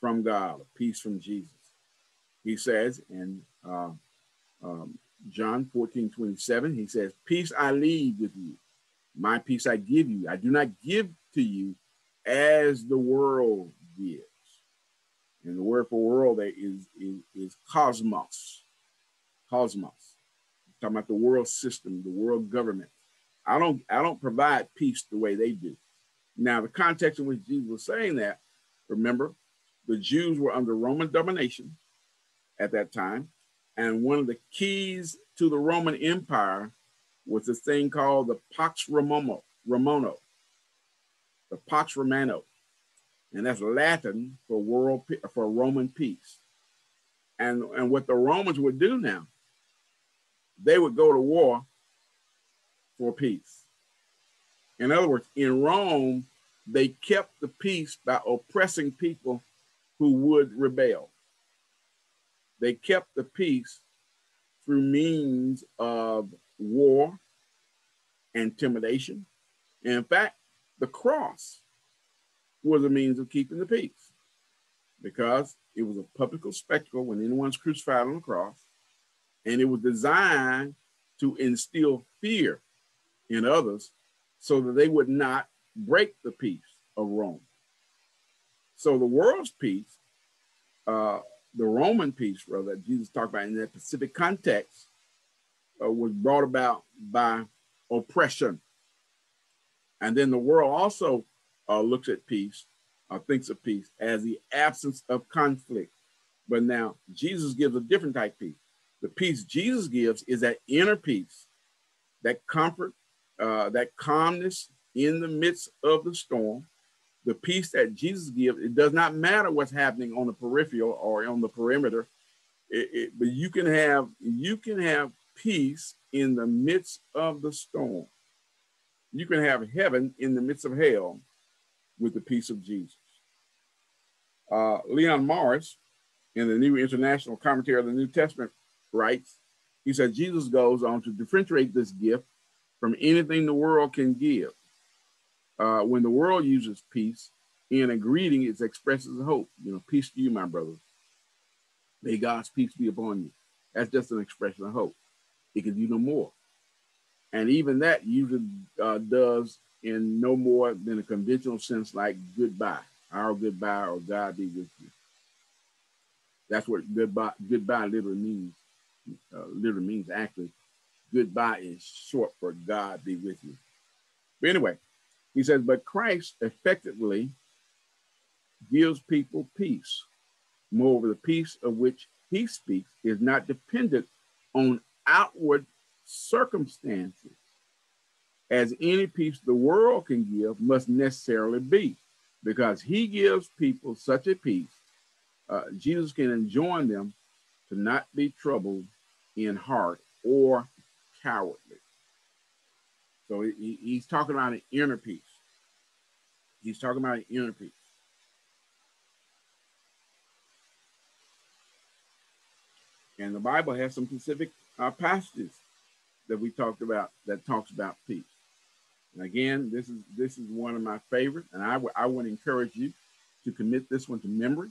from God, peace from Jesus. He says in uh, um, John 14, 27, he says, Peace I leave with you, my peace I give you. I do not give to you as the world gives. And the word for world there is, is, is cosmos. Cosmos. talking about the world system, the world government. I don't I don't provide peace the way they do. Now, the context in which Jesus was saying that, remember, the Jews were under Roman domination at that time. And one of the keys to the Roman Empire was this thing called the Pax Romano, Romano the Pax Romano. And that's Latin for world for Roman peace. And, and what the Romans would do now, they would go to war for peace. In other words, in Rome, they kept the peace by oppressing people who would rebel. They kept the peace through means of war, intimidation. And in fact, the cross was a means of keeping the peace because it was a public spectacle when anyone's crucified on the cross, and it was designed to instill fear in others so that they would not break the peace of Rome. So the world's peace, uh, the Roman peace, brother, that Jesus talked about in that specific context, uh, was brought about by oppression. And then the world also uh, looks at peace, uh, thinks of peace as the absence of conflict. But now Jesus gives a different type of peace. The peace Jesus gives is that inner peace, that comfort, uh, that calmness in the midst of the storm, the peace that Jesus gives, it does not matter what's happening on the peripheral or on the perimeter, it, it, but you can have you can have peace in the midst of the storm. You can have heaven in the midst of hell with the peace of Jesus. Uh, Leon Morris, in the New International Commentary of the New Testament, writes, he said, Jesus goes on to differentiate this gift from anything the world can give. Uh, when the world uses peace in a greeting, it expresses hope. You know, peace to you, my brother. May God's peace be upon you. That's just an expression of hope. It can do no more. And even that usually uh, does in no more than a conventional sense like goodbye, our goodbye or God be with you. That's what goodbye, goodbye literally means. Uh, literally means actually, goodbye is short for God be with you. But anyway, he says, but Christ effectively gives people peace. Moreover, the peace of which he speaks is not dependent on outward circumstances, as any peace the world can give must necessarily be, because he gives people such a peace, uh, Jesus can enjoin them to not be troubled in heart or cowardly. So he, he's talking about an inner peace. He's talking about an inner peace. And the Bible has some specific uh, passages that we talked about that talks about peace. And again, this is this is one of my favorites, and I, I would encourage you to commit this one to memory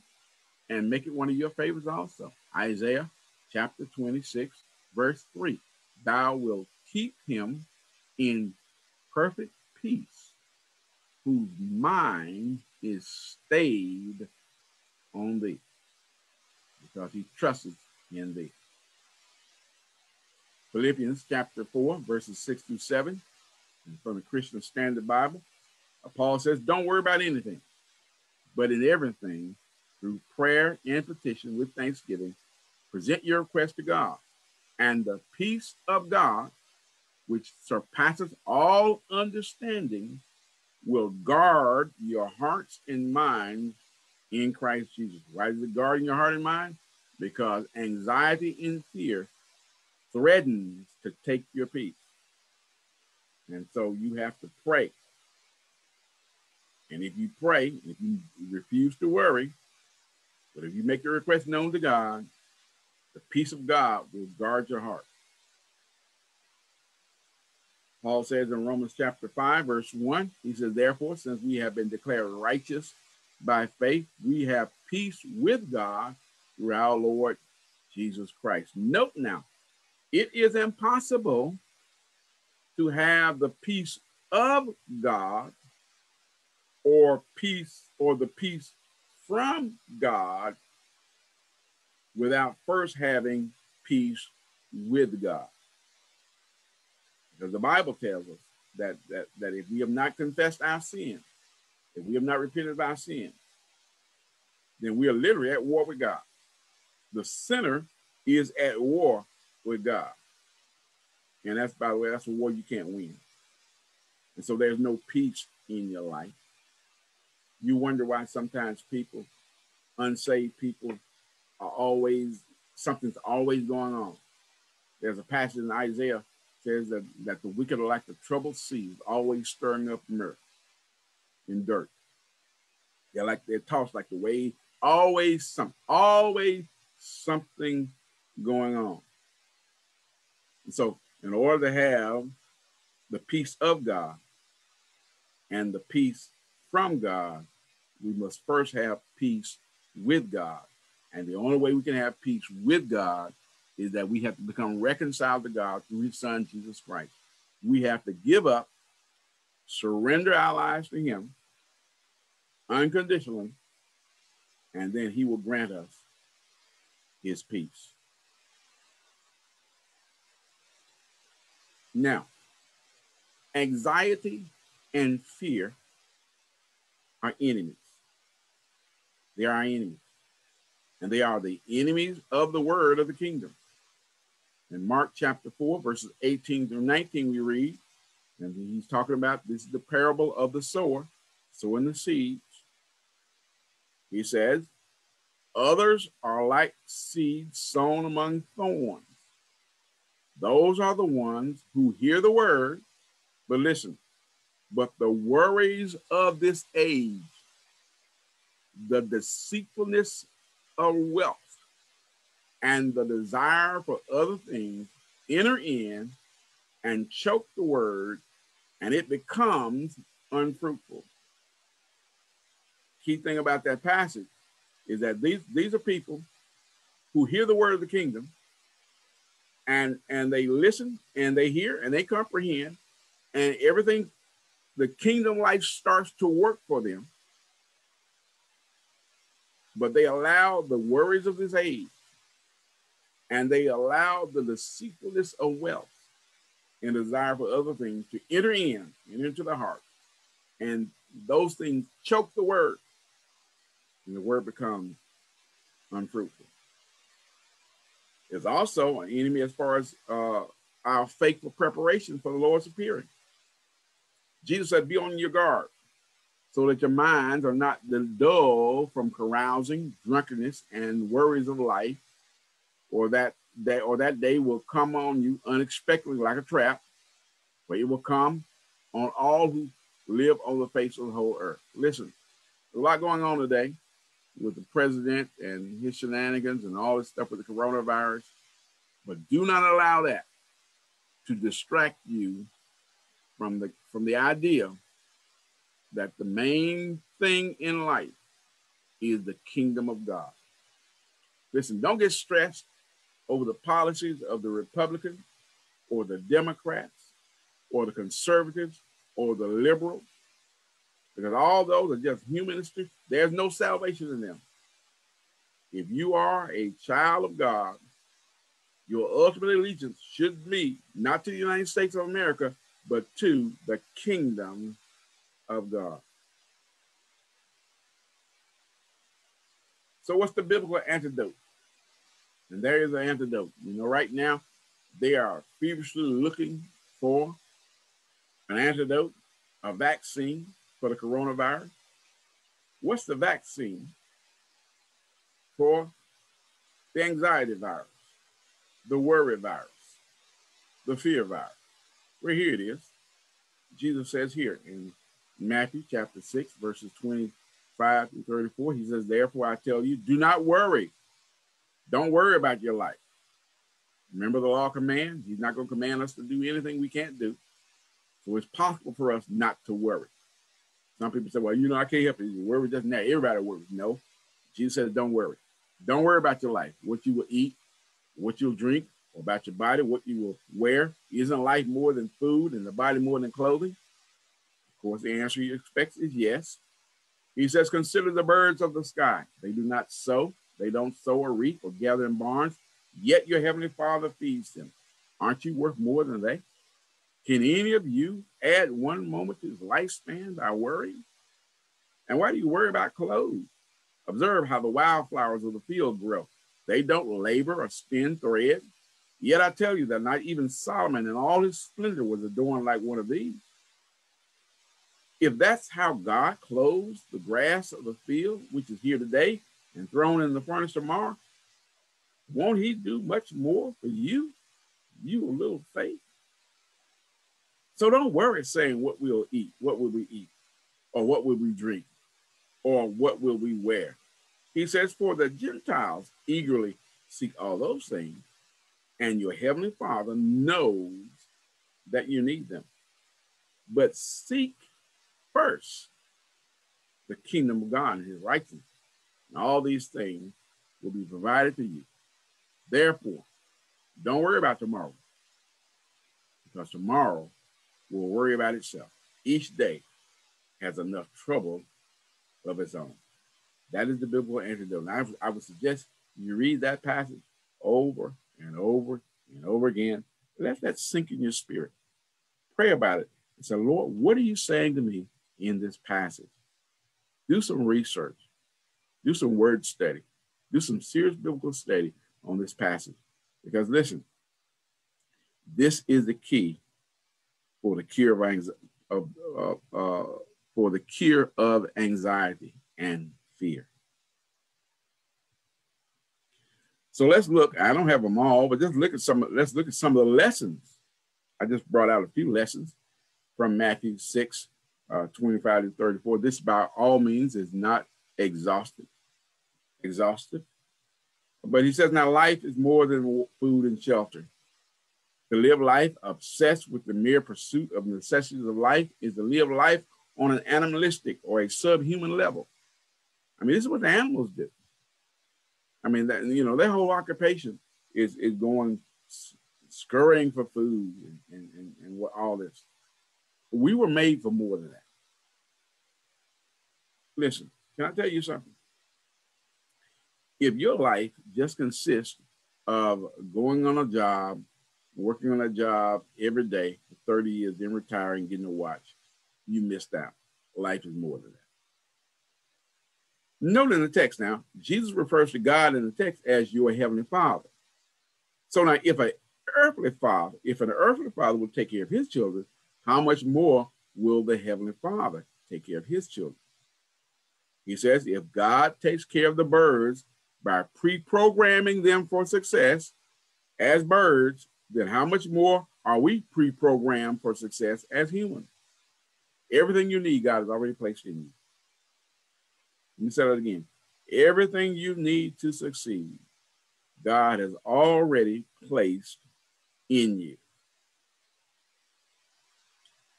and make it one of your favorites also. Isaiah chapter 26, verse 3. Thou wilt keep him in perfect peace, whose mind is stayed on thee, because he trusts in thee. Philippians chapter 4, verses 6 through 7, from the Christian Standard Bible, uh, Paul says, Don't worry about anything, but in everything, through prayer and petition with thanksgiving, present your request to God, and the peace of God, which surpasses all understanding, will guard your hearts and minds in Christ Jesus. Why is it guarding your heart and mind? Because anxiety and fear threatens to take your peace. And so you have to pray. And if you pray, if you refuse to worry, but if you make your request known to God, the peace of God will guard your heart. Paul says in Romans chapter 5, verse 1, he says, Therefore, since we have been declared righteous by faith, we have peace with God through our Lord Jesus Christ. Note now, it is impossible to have the peace of God or peace or the peace from God without first having peace with God. Because the Bible tells us that, that, that if we have not confessed our sin, if we have not repented of our sin, then we are literally at war with God. The sinner is at war with God. And that's, by the way, that's a war you can't win. And so there's no peace in your life. You wonder why sometimes people, unsaved people, are always, something's always going on. There's a passage in Isaiah says that, that the wicked are like the troubled seas, always stirring up murk and dirt. They're like they're tossed like the wave, always some, always something going on. And so, in order to have the peace of God and the peace from God, we must first have peace with God. And the only way we can have peace with God is that we have to become reconciled to God through his son, Jesus Christ. We have to give up, surrender our lives to him unconditionally, and then he will grant us his peace. Now, anxiety and fear are enemies. They are enemies. And they are the enemies of the word of the kingdom. In Mark chapter 4, verses 18 through 19, we read, and he's talking about this is the parable of the sower, sowing the seeds. He says, Others are like seeds sown among thorns. Those are the ones who hear the word, but listen, but the worries of this age, the deceitfulness of wealth, and the desire for other things enter in and choke the word, and it becomes unfruitful. Key thing about that passage is that these, these are people who hear the word of the kingdom and and they listen and they hear and they comprehend and everything the kingdom life starts to work for them but they allow the worries of this age and they allow the deceitfulness of wealth and desire for other things to enter in and into the heart. And those things choke the word, and the word becomes unfruitful. It's also an enemy as far as uh, our faithful preparation for the Lord's appearing. Jesus said, Be on your guard so that your minds are not dull from carousing, drunkenness, and worries of life or that day or that day will come on you unexpectedly like a trap, but it will come on all who live on the face of the whole earth. Listen, a lot going on today with the president and his shenanigans and all this stuff with the coronavirus, but do not allow that to distract you from the from the idea that the main thing in life is the kingdom of God. Listen, don't get stressed over the policies of the Republicans or the Democrats or the conservatives or the liberals, because all those are just humanistic. There's no salvation in them. If you are a child of God, your ultimate allegiance should be not to the United States of America, but to the kingdom of God. So, what's the biblical antidote? And there is an antidote. You know, right now, they are feverishly looking for an antidote, a vaccine for the coronavirus. What's the vaccine for the anxiety virus, the worry virus, the fear virus? Well, here it is. Jesus says here in Matthew chapter 6, verses 25 to 34, he says, Therefore I tell you, do not worry don't worry about your life. Remember the law command? He's not going to command us to do anything we can't do. So it's possible for us not to worry. Some people say, well, you know, I can't help it. Worry doesn't that everybody worries. No. Jesus says, don't worry. Don't worry about your life, what you will eat, what you'll drink, or about your body, what you will wear. Isn't life more than food and the body more than clothing? Of course, the answer you expect is yes. He says, consider the birds of the sky. They do not sow, they don't sow or reap or gather in barns, yet your heavenly Father feeds them. Aren't you worth more than they? Can any of you add one moment to his lifespan by worrying? And why do you worry about clothes? Observe how the wildflowers of the field grow. They don't labor or spin thread. Yet I tell you that not even Solomon in all his splendor was adorned like one of these. If that's how God clothes the grass of the field, which is here today and thrown in the furnace tomorrow, won't he do much more for you, you a little faith? So don't worry saying what we'll eat, what will we eat, or what will we drink, or what will we wear. He says, For the Gentiles eagerly seek all those things, and your heavenly Father knows that you need them. But seek first the kingdom of God and his righteousness, and all these things will be provided to you. Therefore, don't worry about tomorrow, because tomorrow will worry about itself. Each day has enough trouble of its own. That is the biblical antidote. And I, I would suggest you read that passage over and over and over again. Let that sink in your spirit. Pray about it and say, Lord, what are you saying to me in this passage? Do some research, do some word study, do some serious biblical study on this passage. Because listen, this is the key for the cure of anxiety, of, uh, uh, for the cure of anxiety and fear. So let's look. I don't have them all, but just look at some. Let's look at some of the lessons. I just brought out a few lessons from Matthew 6, uh, 25 to 34. This, by all means, is not exhaustive, exhausted. But he says, now life is more than food and shelter. To live life obsessed with the mere pursuit of necessities of life is to live life on an animalistic or a subhuman level. I mean, this is what the animals do. I mean, that you know, their whole occupation is is going scurrying for food and, and, and what all this. We were made for more than that. Listen, can I tell you something? If your life just consists of going on a job, working on a job every day for 30 years, then retiring, getting a watch, you missed out. Life is more than that. Note in the text now, Jesus refers to God in the text as your heavenly father. So now if an earthly father, if an earthly father will take care of his children, how much more will the heavenly father take care of his children? He says, if God takes care of the birds by pre-programming them for success as birds, then how much more are we pre-programmed for success as humans? Everything you need, God has already placed in you. Let me say that again. Everything you need to succeed, God has already placed in you.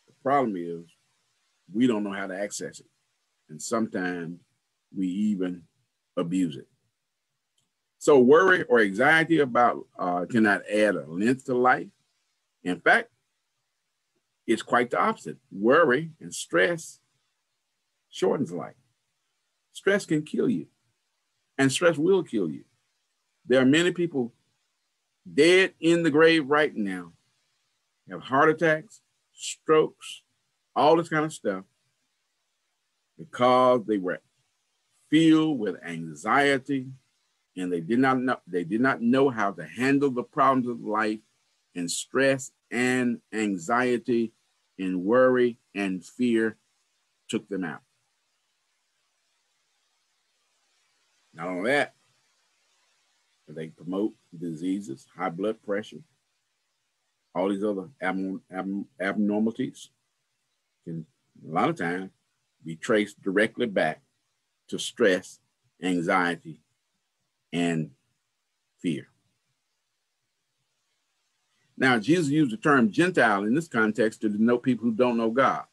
The problem is we don't know how to access it. And sometimes we even abuse it. So worry or anxiety about uh, cannot add a length to life. In fact, it's quite the opposite. Worry and stress shortens life. Stress can kill you, and stress will kill you. There are many people dead in the grave right now, have heart attacks, strokes, all this kind of stuff, because they were filled with anxiety and they did not know they did not know how to handle the problems of life and stress and anxiety and worry and fear took them out. Not only that, they promote diseases, high blood pressure, all these other ab- ab- abnormalities. Can a lot of times be traced directly back to stress, anxiety, and fear. Now, Jesus used the term Gentile in this context to denote people who don't know God,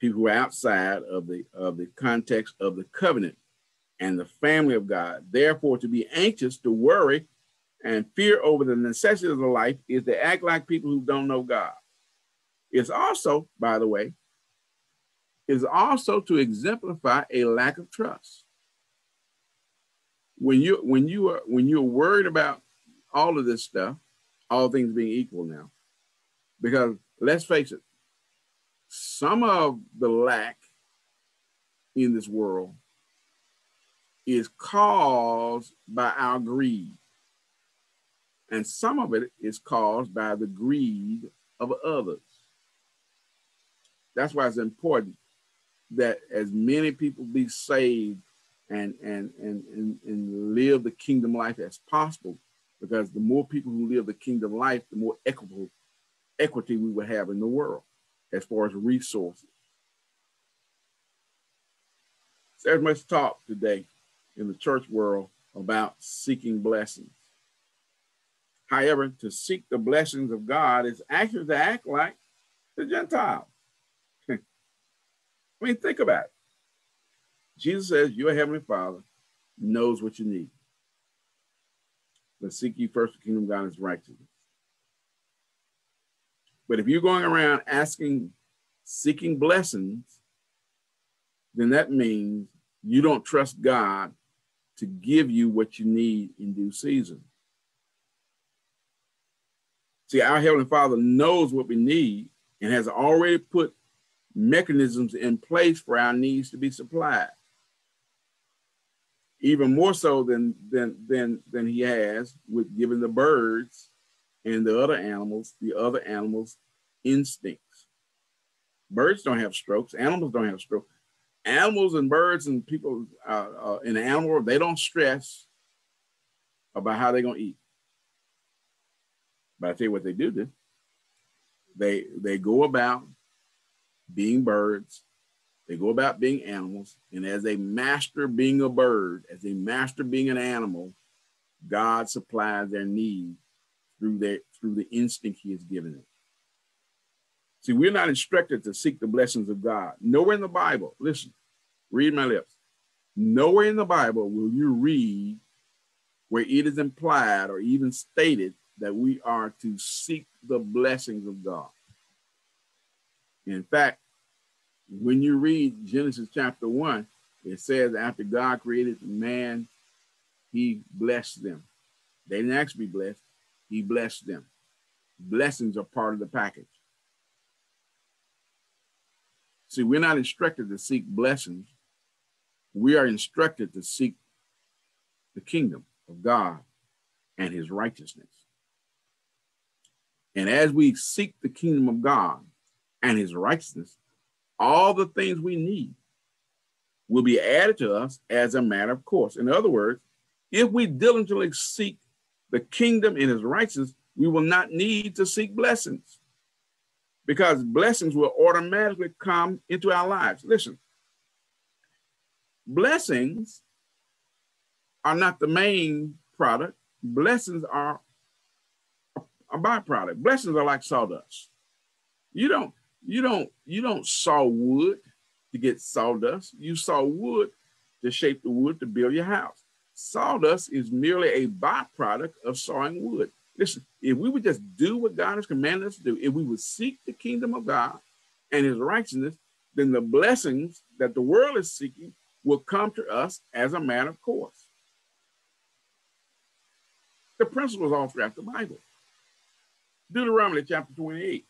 people who are outside of the of the context of the covenant and the family of God. Therefore, to be anxious, to worry, and fear over the necessities of life is to act like people who don't know God. It's also, by the way, is also to exemplify a lack of trust. When you when you are when you're worried about all of this stuff, all things being equal now, because let's face it, some of the lack in this world is caused by our greed. And some of it is caused by the greed of others. That's why it's important that as many people be saved and and and and, and live the kingdom life as possible because the more people who live the kingdom life the more equitable equity we will have in the world as far as resources. So there's much talk today in the church world about seeking blessings. However to seek the blessings of god is actually to act like the gentiles I mean, think about it. Jesus says, Your heavenly Father knows what you need. But seek ye first the kingdom of God and his righteousness. But if you're going around asking, seeking blessings, then that means you don't trust God to give you what you need in due season. See, our Heavenly Father knows what we need and has already put mechanisms in place for our needs to be supplied. Even more so than than than than he has with giving the birds and the other animals, the other animals' instincts. Birds don't have strokes. Animals don't have strokes. Animals and birds and people uh, uh, in the animal world, they don't stress about how they're gonna eat. But I tell you what they do do. They they go about being birds. They go about being animals. And as they master being a bird, as they master being an animal, God supplies their need through their through the instinct he has given them. See, we're not instructed to seek the blessings of God. Nowhere in the Bible, listen, read my lips. Nowhere in the Bible will you read where it is implied or even stated that we are to seek the blessings of God. In fact, when you read Genesis chapter 1, it says after God created man, he blessed them. They didn't actually be blessed, he blessed them. Blessings are part of the package. See, we're not instructed to seek blessings. We are instructed to seek the kingdom of God and his righteousness. And as we seek the kingdom of God, and his righteousness, all the things we need will be added to us as a matter of course. In other words, if we diligently seek the kingdom and his righteousness, we will not need to seek blessings because blessings will automatically come into our lives. Listen, blessings are not the main product, blessings are a byproduct. Blessings are like sawdust. You don't you don't you don't saw wood to get sawdust. You saw wood to shape the wood to build your house. Sawdust is merely a byproduct of sawing wood. Listen, if we would just do what God has commanded us to do, if we would seek the kingdom of God and his righteousness, then the blessings that the world is seeking will come to us as a matter of course. The principles all throughout the Bible. Deuteronomy chapter 28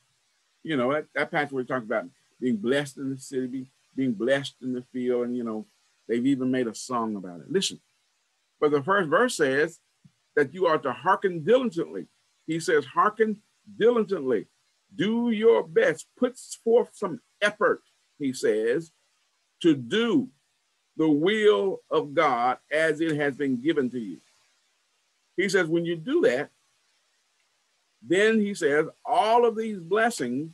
you know, that, that passage where he talks about being blessed in the city, be, being blessed in the field, and you know, they've even made a song about it. Listen, but the first verse says that you are to hearken diligently. He says, hearken diligently, do your best, put forth some effort, he says, to do the will of God as it has been given to you. He says, when you do that, then he says, all of these blessings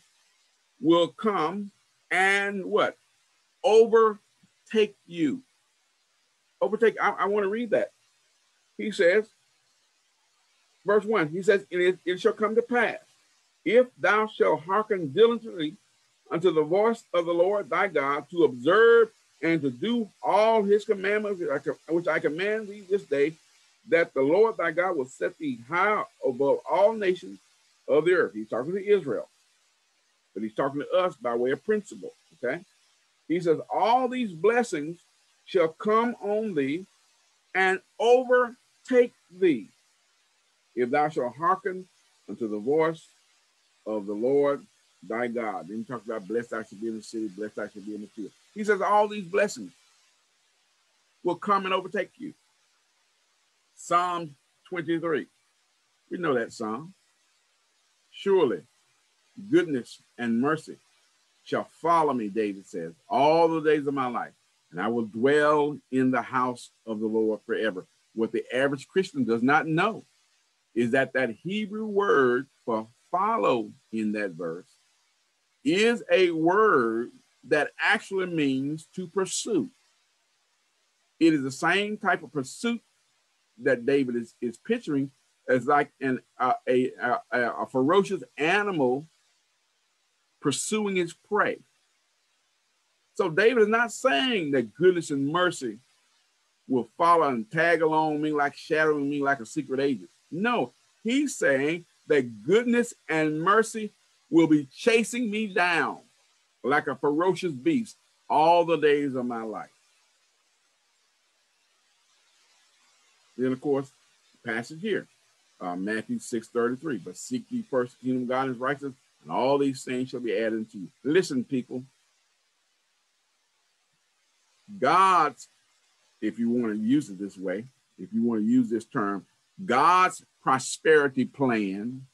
will come and what? Overtake you. Overtake. I, I want to read that. He says, verse 1, he says, it, it shall come to pass, if thou shalt hearken diligently unto the voice of the Lord thy God, to observe and to do all his commandments which I command thee this day, that the Lord thy God will set thee high above all nations of the earth. He's talking to Israel, but he's talking to us by way of principle. Okay. He says, All these blessings shall come on thee and overtake thee if thou shalt hearken unto the voice of the Lord thy God. Then he talks about blessed I should be in the city, blessed I should be in the field. He says all these blessings will come and overtake you. Psalm 23. We know that psalm. Surely goodness and mercy shall follow me, David says, all the days of my life, and I will dwell in the house of the Lord forever. What the average Christian does not know is that that Hebrew word for follow in that verse is a word that actually means to pursue. It is the same type of pursuit that David is, is picturing as like an, uh, a, a, a ferocious animal pursuing its prey. So David is not saying that goodness and mercy will follow and tag along me like shadowing me like a secret agent. No, he's saying that goodness and mercy will be chasing me down like a ferocious beast all the days of my life. Then, of course, passage here, uh, Matthew 6 33. But seek ye first the kingdom of God and his righteousness, and all these things shall be added to you. Listen, people. God's, if you want to use it this way, if you want to use this term, God's prosperity plan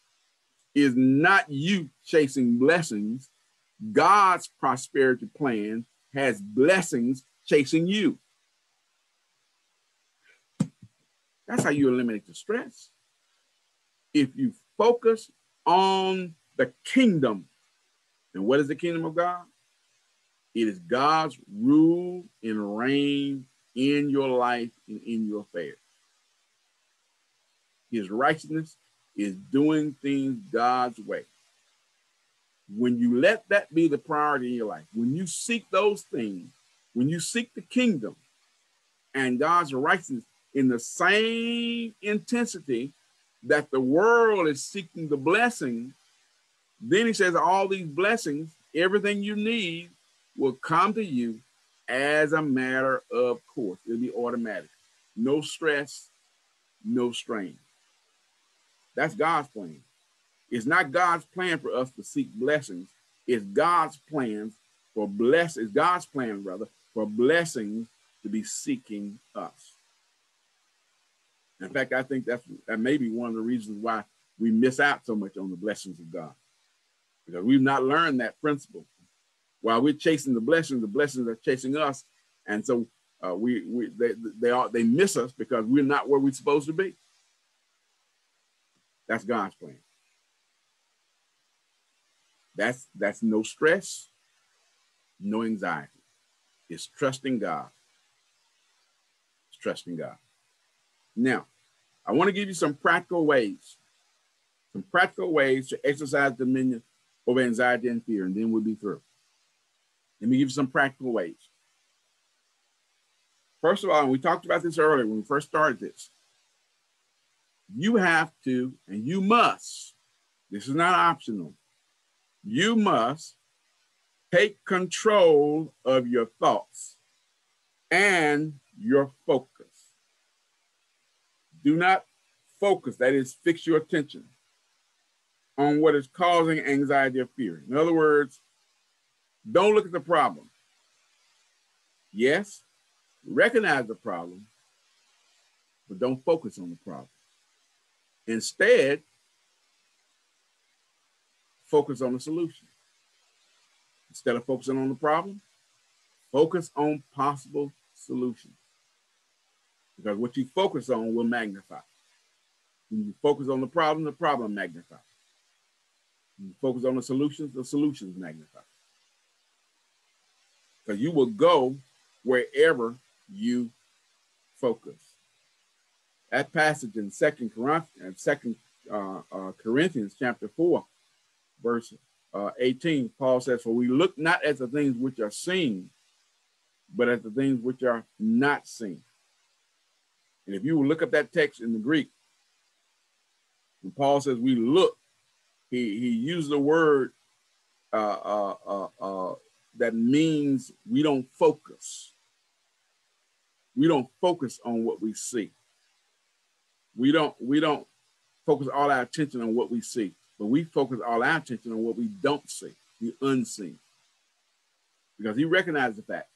is not you chasing blessings. God's prosperity plan has blessings chasing you. That's how you eliminate the stress. If you focus on the kingdom, and what is the kingdom of God? It is God's rule and reign in your life and in your affairs. His righteousness is doing things God's way. When you let that be the priority in your life, when you seek those things, when you seek the kingdom and God's righteousness in the same intensity that the world is seeking the blessing, then he says, all these blessings, everything you need will come to you as a matter of course. It'll be automatic. No stress, no strain. That's God's plan. It's not God's plan for us to seek blessings. It's God's plan for bless. It's God's plan, rather, for blessings to be seeking us. In fact, I think that's that may be one of the reasons why we miss out so much on the blessings of God. Because we've not learned that principle. While we're chasing the blessings, the blessings are chasing us. And so uh, we, we they, they, are, they miss us because we're not where we're supposed to be. That's God's plan. That's that's no stress, no anxiety. It's trusting God. It's trusting God. Now, I want to give you some practical ways, some practical ways to exercise dominion over anxiety and fear, and then we'll be through. Let me give you some practical ways. First of all, and we talked about this earlier when we first started this. You have to, and you must, this is not optional, you must take control of your thoughts and your focus. Do not focus, that is, fix your attention on what is causing anxiety or fear. In other words, don't look at the problem. Yes, recognize the problem, but don't focus on the problem. Instead, focus on the solution. Instead of focusing on the problem, focus on possible solutions. Because what you focus on will magnify. When you focus on the problem, the problem magnifies. When you focus on the solutions, the solutions magnify. Because you will go wherever you focus. That passage in Second Corinthians, Second uh, uh, Corinthians chapter four, verse uh, 18, Paul says, For we look not at the things which are seen, but at the things which are not seen. And if you look up that text in the Greek, when Paul says we look, he, he used the word uh, uh, uh, uh, that means we don't focus. We don't focus on what we see. We don't we don't focus all our attention on what we see, but we focus all our attention on what we don't see, the unseen. Because he recognized the fact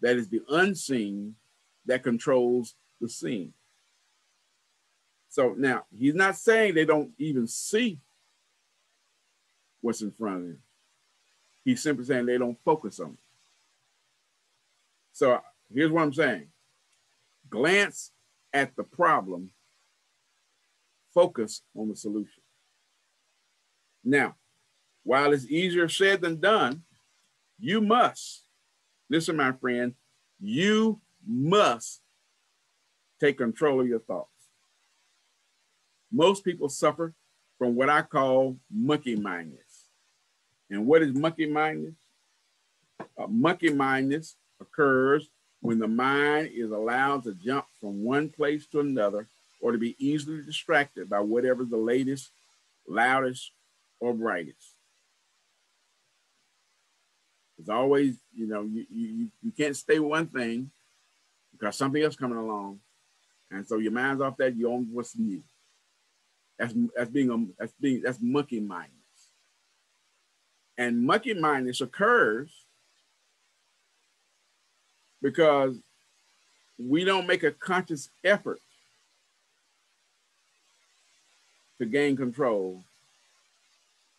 that it's the unseen that controls the scene. So now he's not saying they don't even see what's in front of them. He's simply saying they don't focus on it. So here's what I'm saying glance at the problem, focus on the solution. Now, while it's easier said than done, you must, listen, my friend, you must take control of your thoughts. Most people suffer from what I call monkey mindedness. And what is monkey mindedness? Uh, monkey mindedness occurs when the mind is allowed to jump from one place to another or to be easily distracted by whatever the latest, loudest, or brightest. It's always, you know, you, you, you can't stay one thing because something else coming along. And so your mind's off that, you own what's new. That's that's being a that's being that's monkey mindedness. And monkey mindedness occurs because we don't make a conscious effort to gain control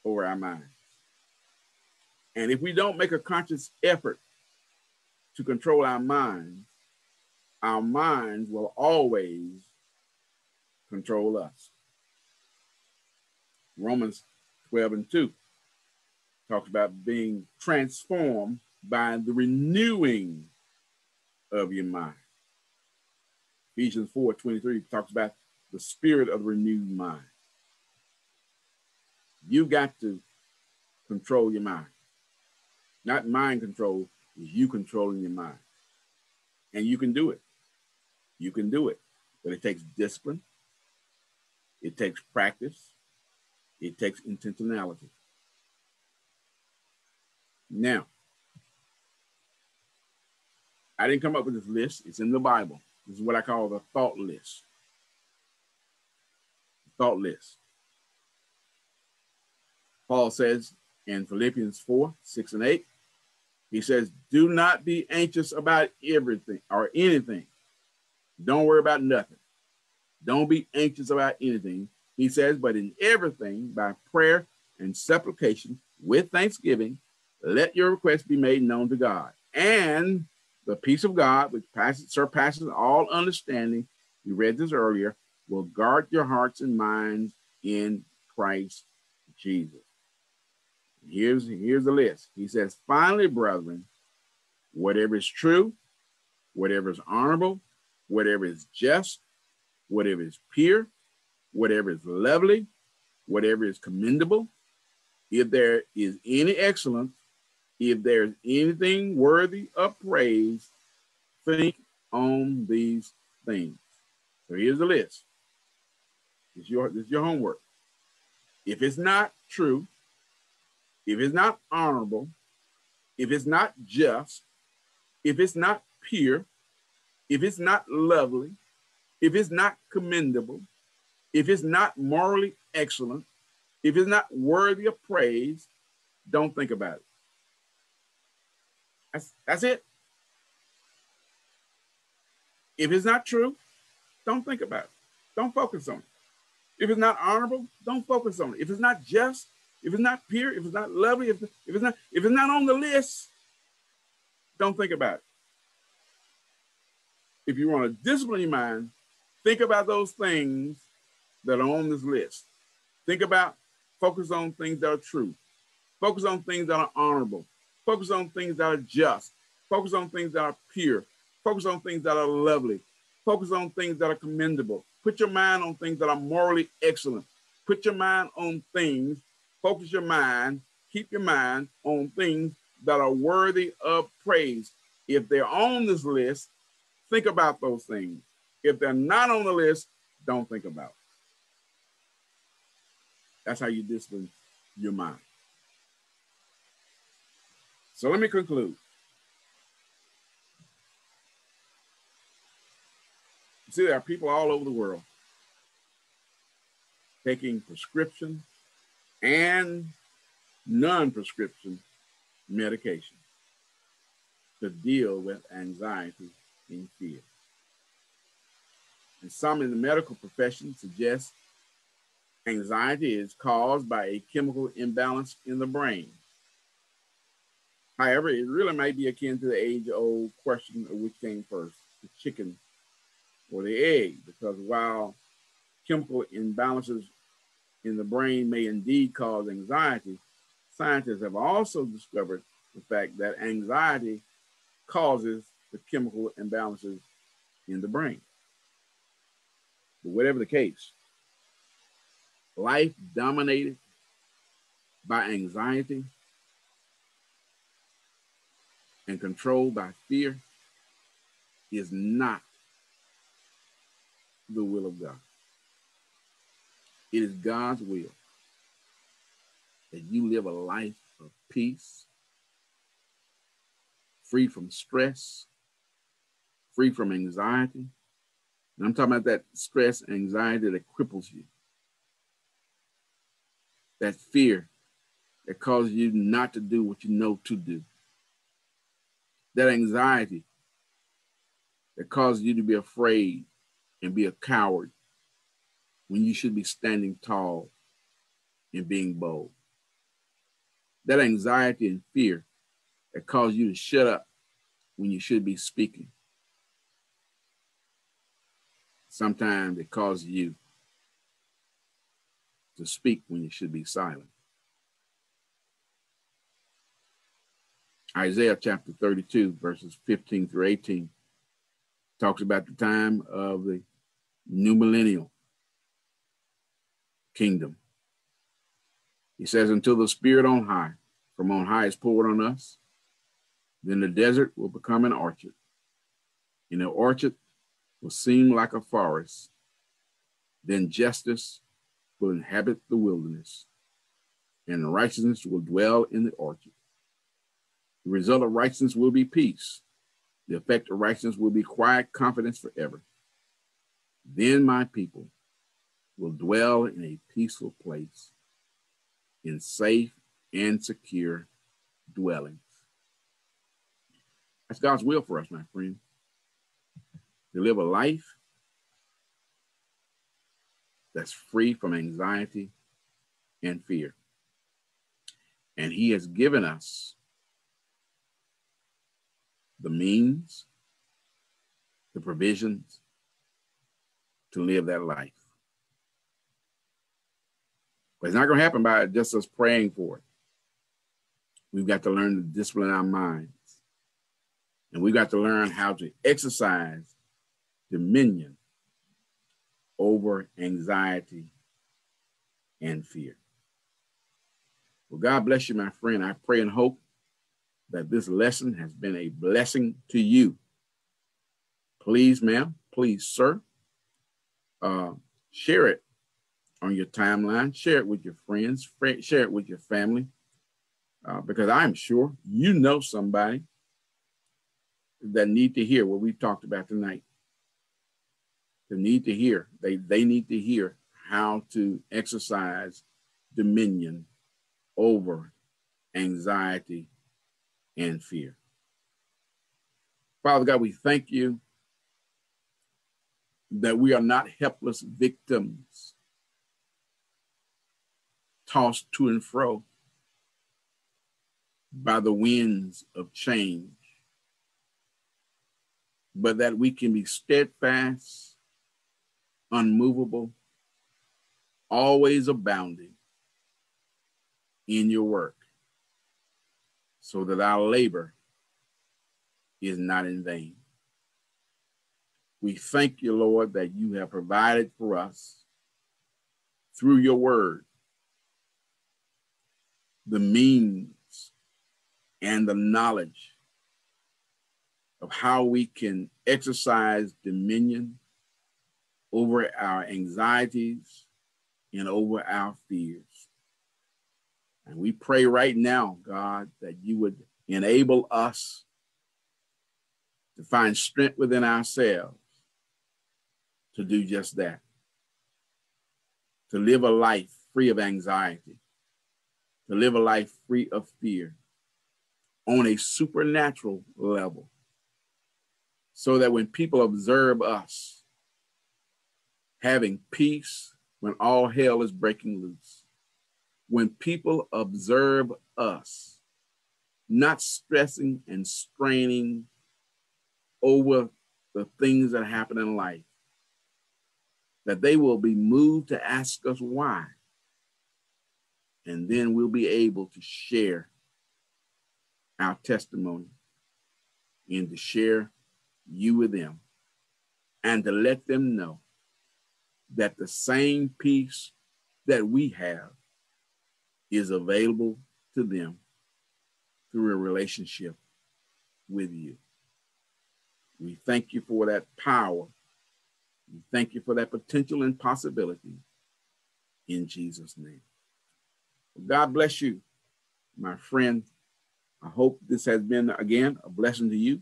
over our minds. And if we don't make a conscious effort to control our minds, our minds will always control us. Romans 12 and 2 talks about being transformed by the renewing of your mind. Ephesians 4 23 talks about the spirit of renewed mind. You got to control your mind. Not mind control, is you controlling your mind. And you can do it. You can do it. But it takes discipline, it takes practice, it takes intentionality. Now, I didn't come up with this list. It's in the Bible. This is what I call the thought list. Thought list. Paul says in Philippians 4 6 and 8, he says, Do not be anxious about everything or anything. Don't worry about nothing. Don't be anxious about anything. He says, But in everything, by prayer and supplication with thanksgiving, let your requests be made known to God. And the peace of God, which passes, surpasses all understanding, we read this earlier, will guard your hearts and minds in Christ Jesus. Here's, here's the list. He says, finally, brethren, whatever is true, whatever is honorable, whatever is just, whatever is pure, whatever is lovely, whatever is commendable, if there is any excellence, if there's anything worthy of praise, think on these things. So here's the list. It's your, this is your homework. If it's not true, if it's not honorable, if it's not just, if it's not pure, if it's not lovely, if it's not commendable, if it's not morally excellent, if it's not worthy of praise, don't think about it. That's, that's it. If it's not true, don't think about it. Don't focus on it. If it's not honorable, don't focus on it. If it's not just, if it's not pure, if it's not lovely, if, if it's not if it's not on the list, don't think about it. If you want to discipline your mind, think about those things that are on this list. Think about focus on things that are true. Focus on things that are honorable. Focus on things that are just. Focus on things that are pure. Focus on things that are lovely. Focus on things that are commendable. Put your mind on things that are morally excellent. Put your mind on things, focus your mind, keep your mind on things that are worthy of praise. If they're on this list, think about those things. If they're not on the list, don't think about it. That's how you discipline your mind. So let me conclude. See, there are people all over the world taking prescription and non-prescription medication to deal with anxiety and fear. And some in the medical profession suggest anxiety is caused by a chemical imbalance in the brain. However, it really might be akin to the age-old question of which came first, the chicken or the egg, because while chemical imbalances in the brain may indeed cause anxiety, scientists have also discovered the fact that anxiety causes the chemical imbalances in the brain. But whatever the case, life dominated by anxiety and controlled by fear is not the will of God. It is God's will that you live a life of peace, free from stress, free from anxiety. And I'm talking about that stress, anxiety that cripples you, that fear that causes you not to do what you know to do, that anxiety that causes you to be afraid and be a coward when you should be standing tall and being bold. That anxiety and fear that cause you to shut up when you should be speaking. Sometimes it causes you to speak when you should be silent. Isaiah chapter 32, verses 15 through 18, talks about the time of the new millennial kingdom. He says, until the spirit on high, from on high is poured on us, then the desert will become an orchard. And the orchard will seem like a forest. Then justice will inhabit the wilderness, and righteousness will dwell in the orchard. The result of righteousness will be peace. The effect of righteousness will be quiet confidence forever. Then my people will dwell in a peaceful place, in safe and secure dwellings. That's God's will for us, my friend. To live a life that's free from anxiety and fear. And He has given us the means, the provisions to live that life. But it's not going to happen by just us praying for it. We've got to learn to discipline our minds. And we've got to learn how to exercise dominion over anxiety and fear. Well, God bless you, my friend. I pray and hope that this lesson has been a blessing to you. Please, ma'am, please, sir, uh, share it on your timeline, share it with your friends, share it with your family, uh, because I'm sure you know somebody that need to hear what we've talked about tonight. They need to hear, they, they need to hear how to exercise dominion over anxiety and fear. Father God, we thank you that we are not helpless victims tossed to and fro by the winds of change, but that we can be steadfast, unmovable, always abounding in your work, so that our labor is not in vain. We thank you, Lord, that you have provided for us through your word the means and the knowledge of how we can exercise dominion over our anxieties and over our fears. And we pray right now, God, that you would enable us to find strength within ourselves to do just that, to live a life free of anxiety, to live a life free of fear on a supernatural level, so that when people observe us having peace when all hell is breaking loose, when people observe us not stressing and straining over the things that happen in life, that they will be moved to ask us why. And then we'll be able to share our testimony and to share you with them and to let them know that the same peace that we have is available to them through a relationship with you. We thank you for that power. We thank you for that potential and possibility in Jesus' name. God bless you, my friend. I hope this has been, again, a blessing to you.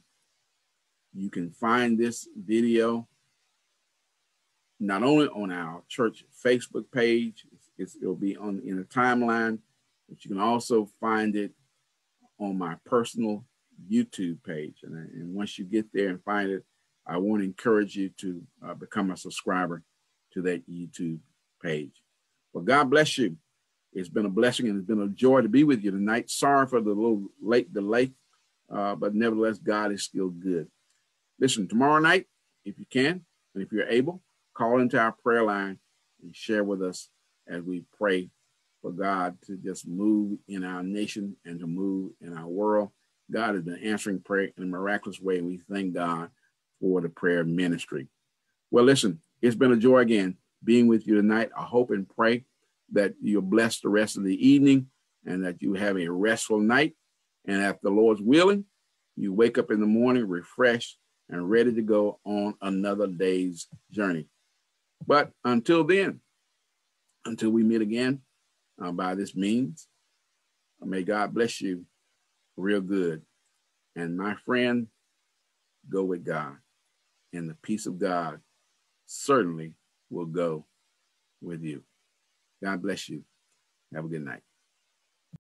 You can find this video not only on our church Facebook page, it's, it'll be on in the timeline, but you can also find it on my personal YouTube page. And, and once you get there and find it, I want to encourage you to uh, become a subscriber to that YouTube page. Well, God bless you. It's been a blessing and it's been a joy to be with you tonight. Sorry for the little late delay, uh, but nevertheless, God is still good. Listen, tomorrow night, if you can, and if you're able, call into our prayer line and share with us as we pray for God to just move in our nation and to move in our world. God has been answering prayer in a miraculous way, and we thank God for the prayer ministry. Well, listen, it's been a joy again being with you tonight. I hope and pray that you're blessed the rest of the evening and that you have a restful night. And if the Lord's willing, you wake up in the morning refreshed and ready to go on another day's journey. But until then, until we meet again uh, by this means, may God bless you real good. And my friend, go with God. And the peace of God certainly will go with you. God bless you. Have a good night.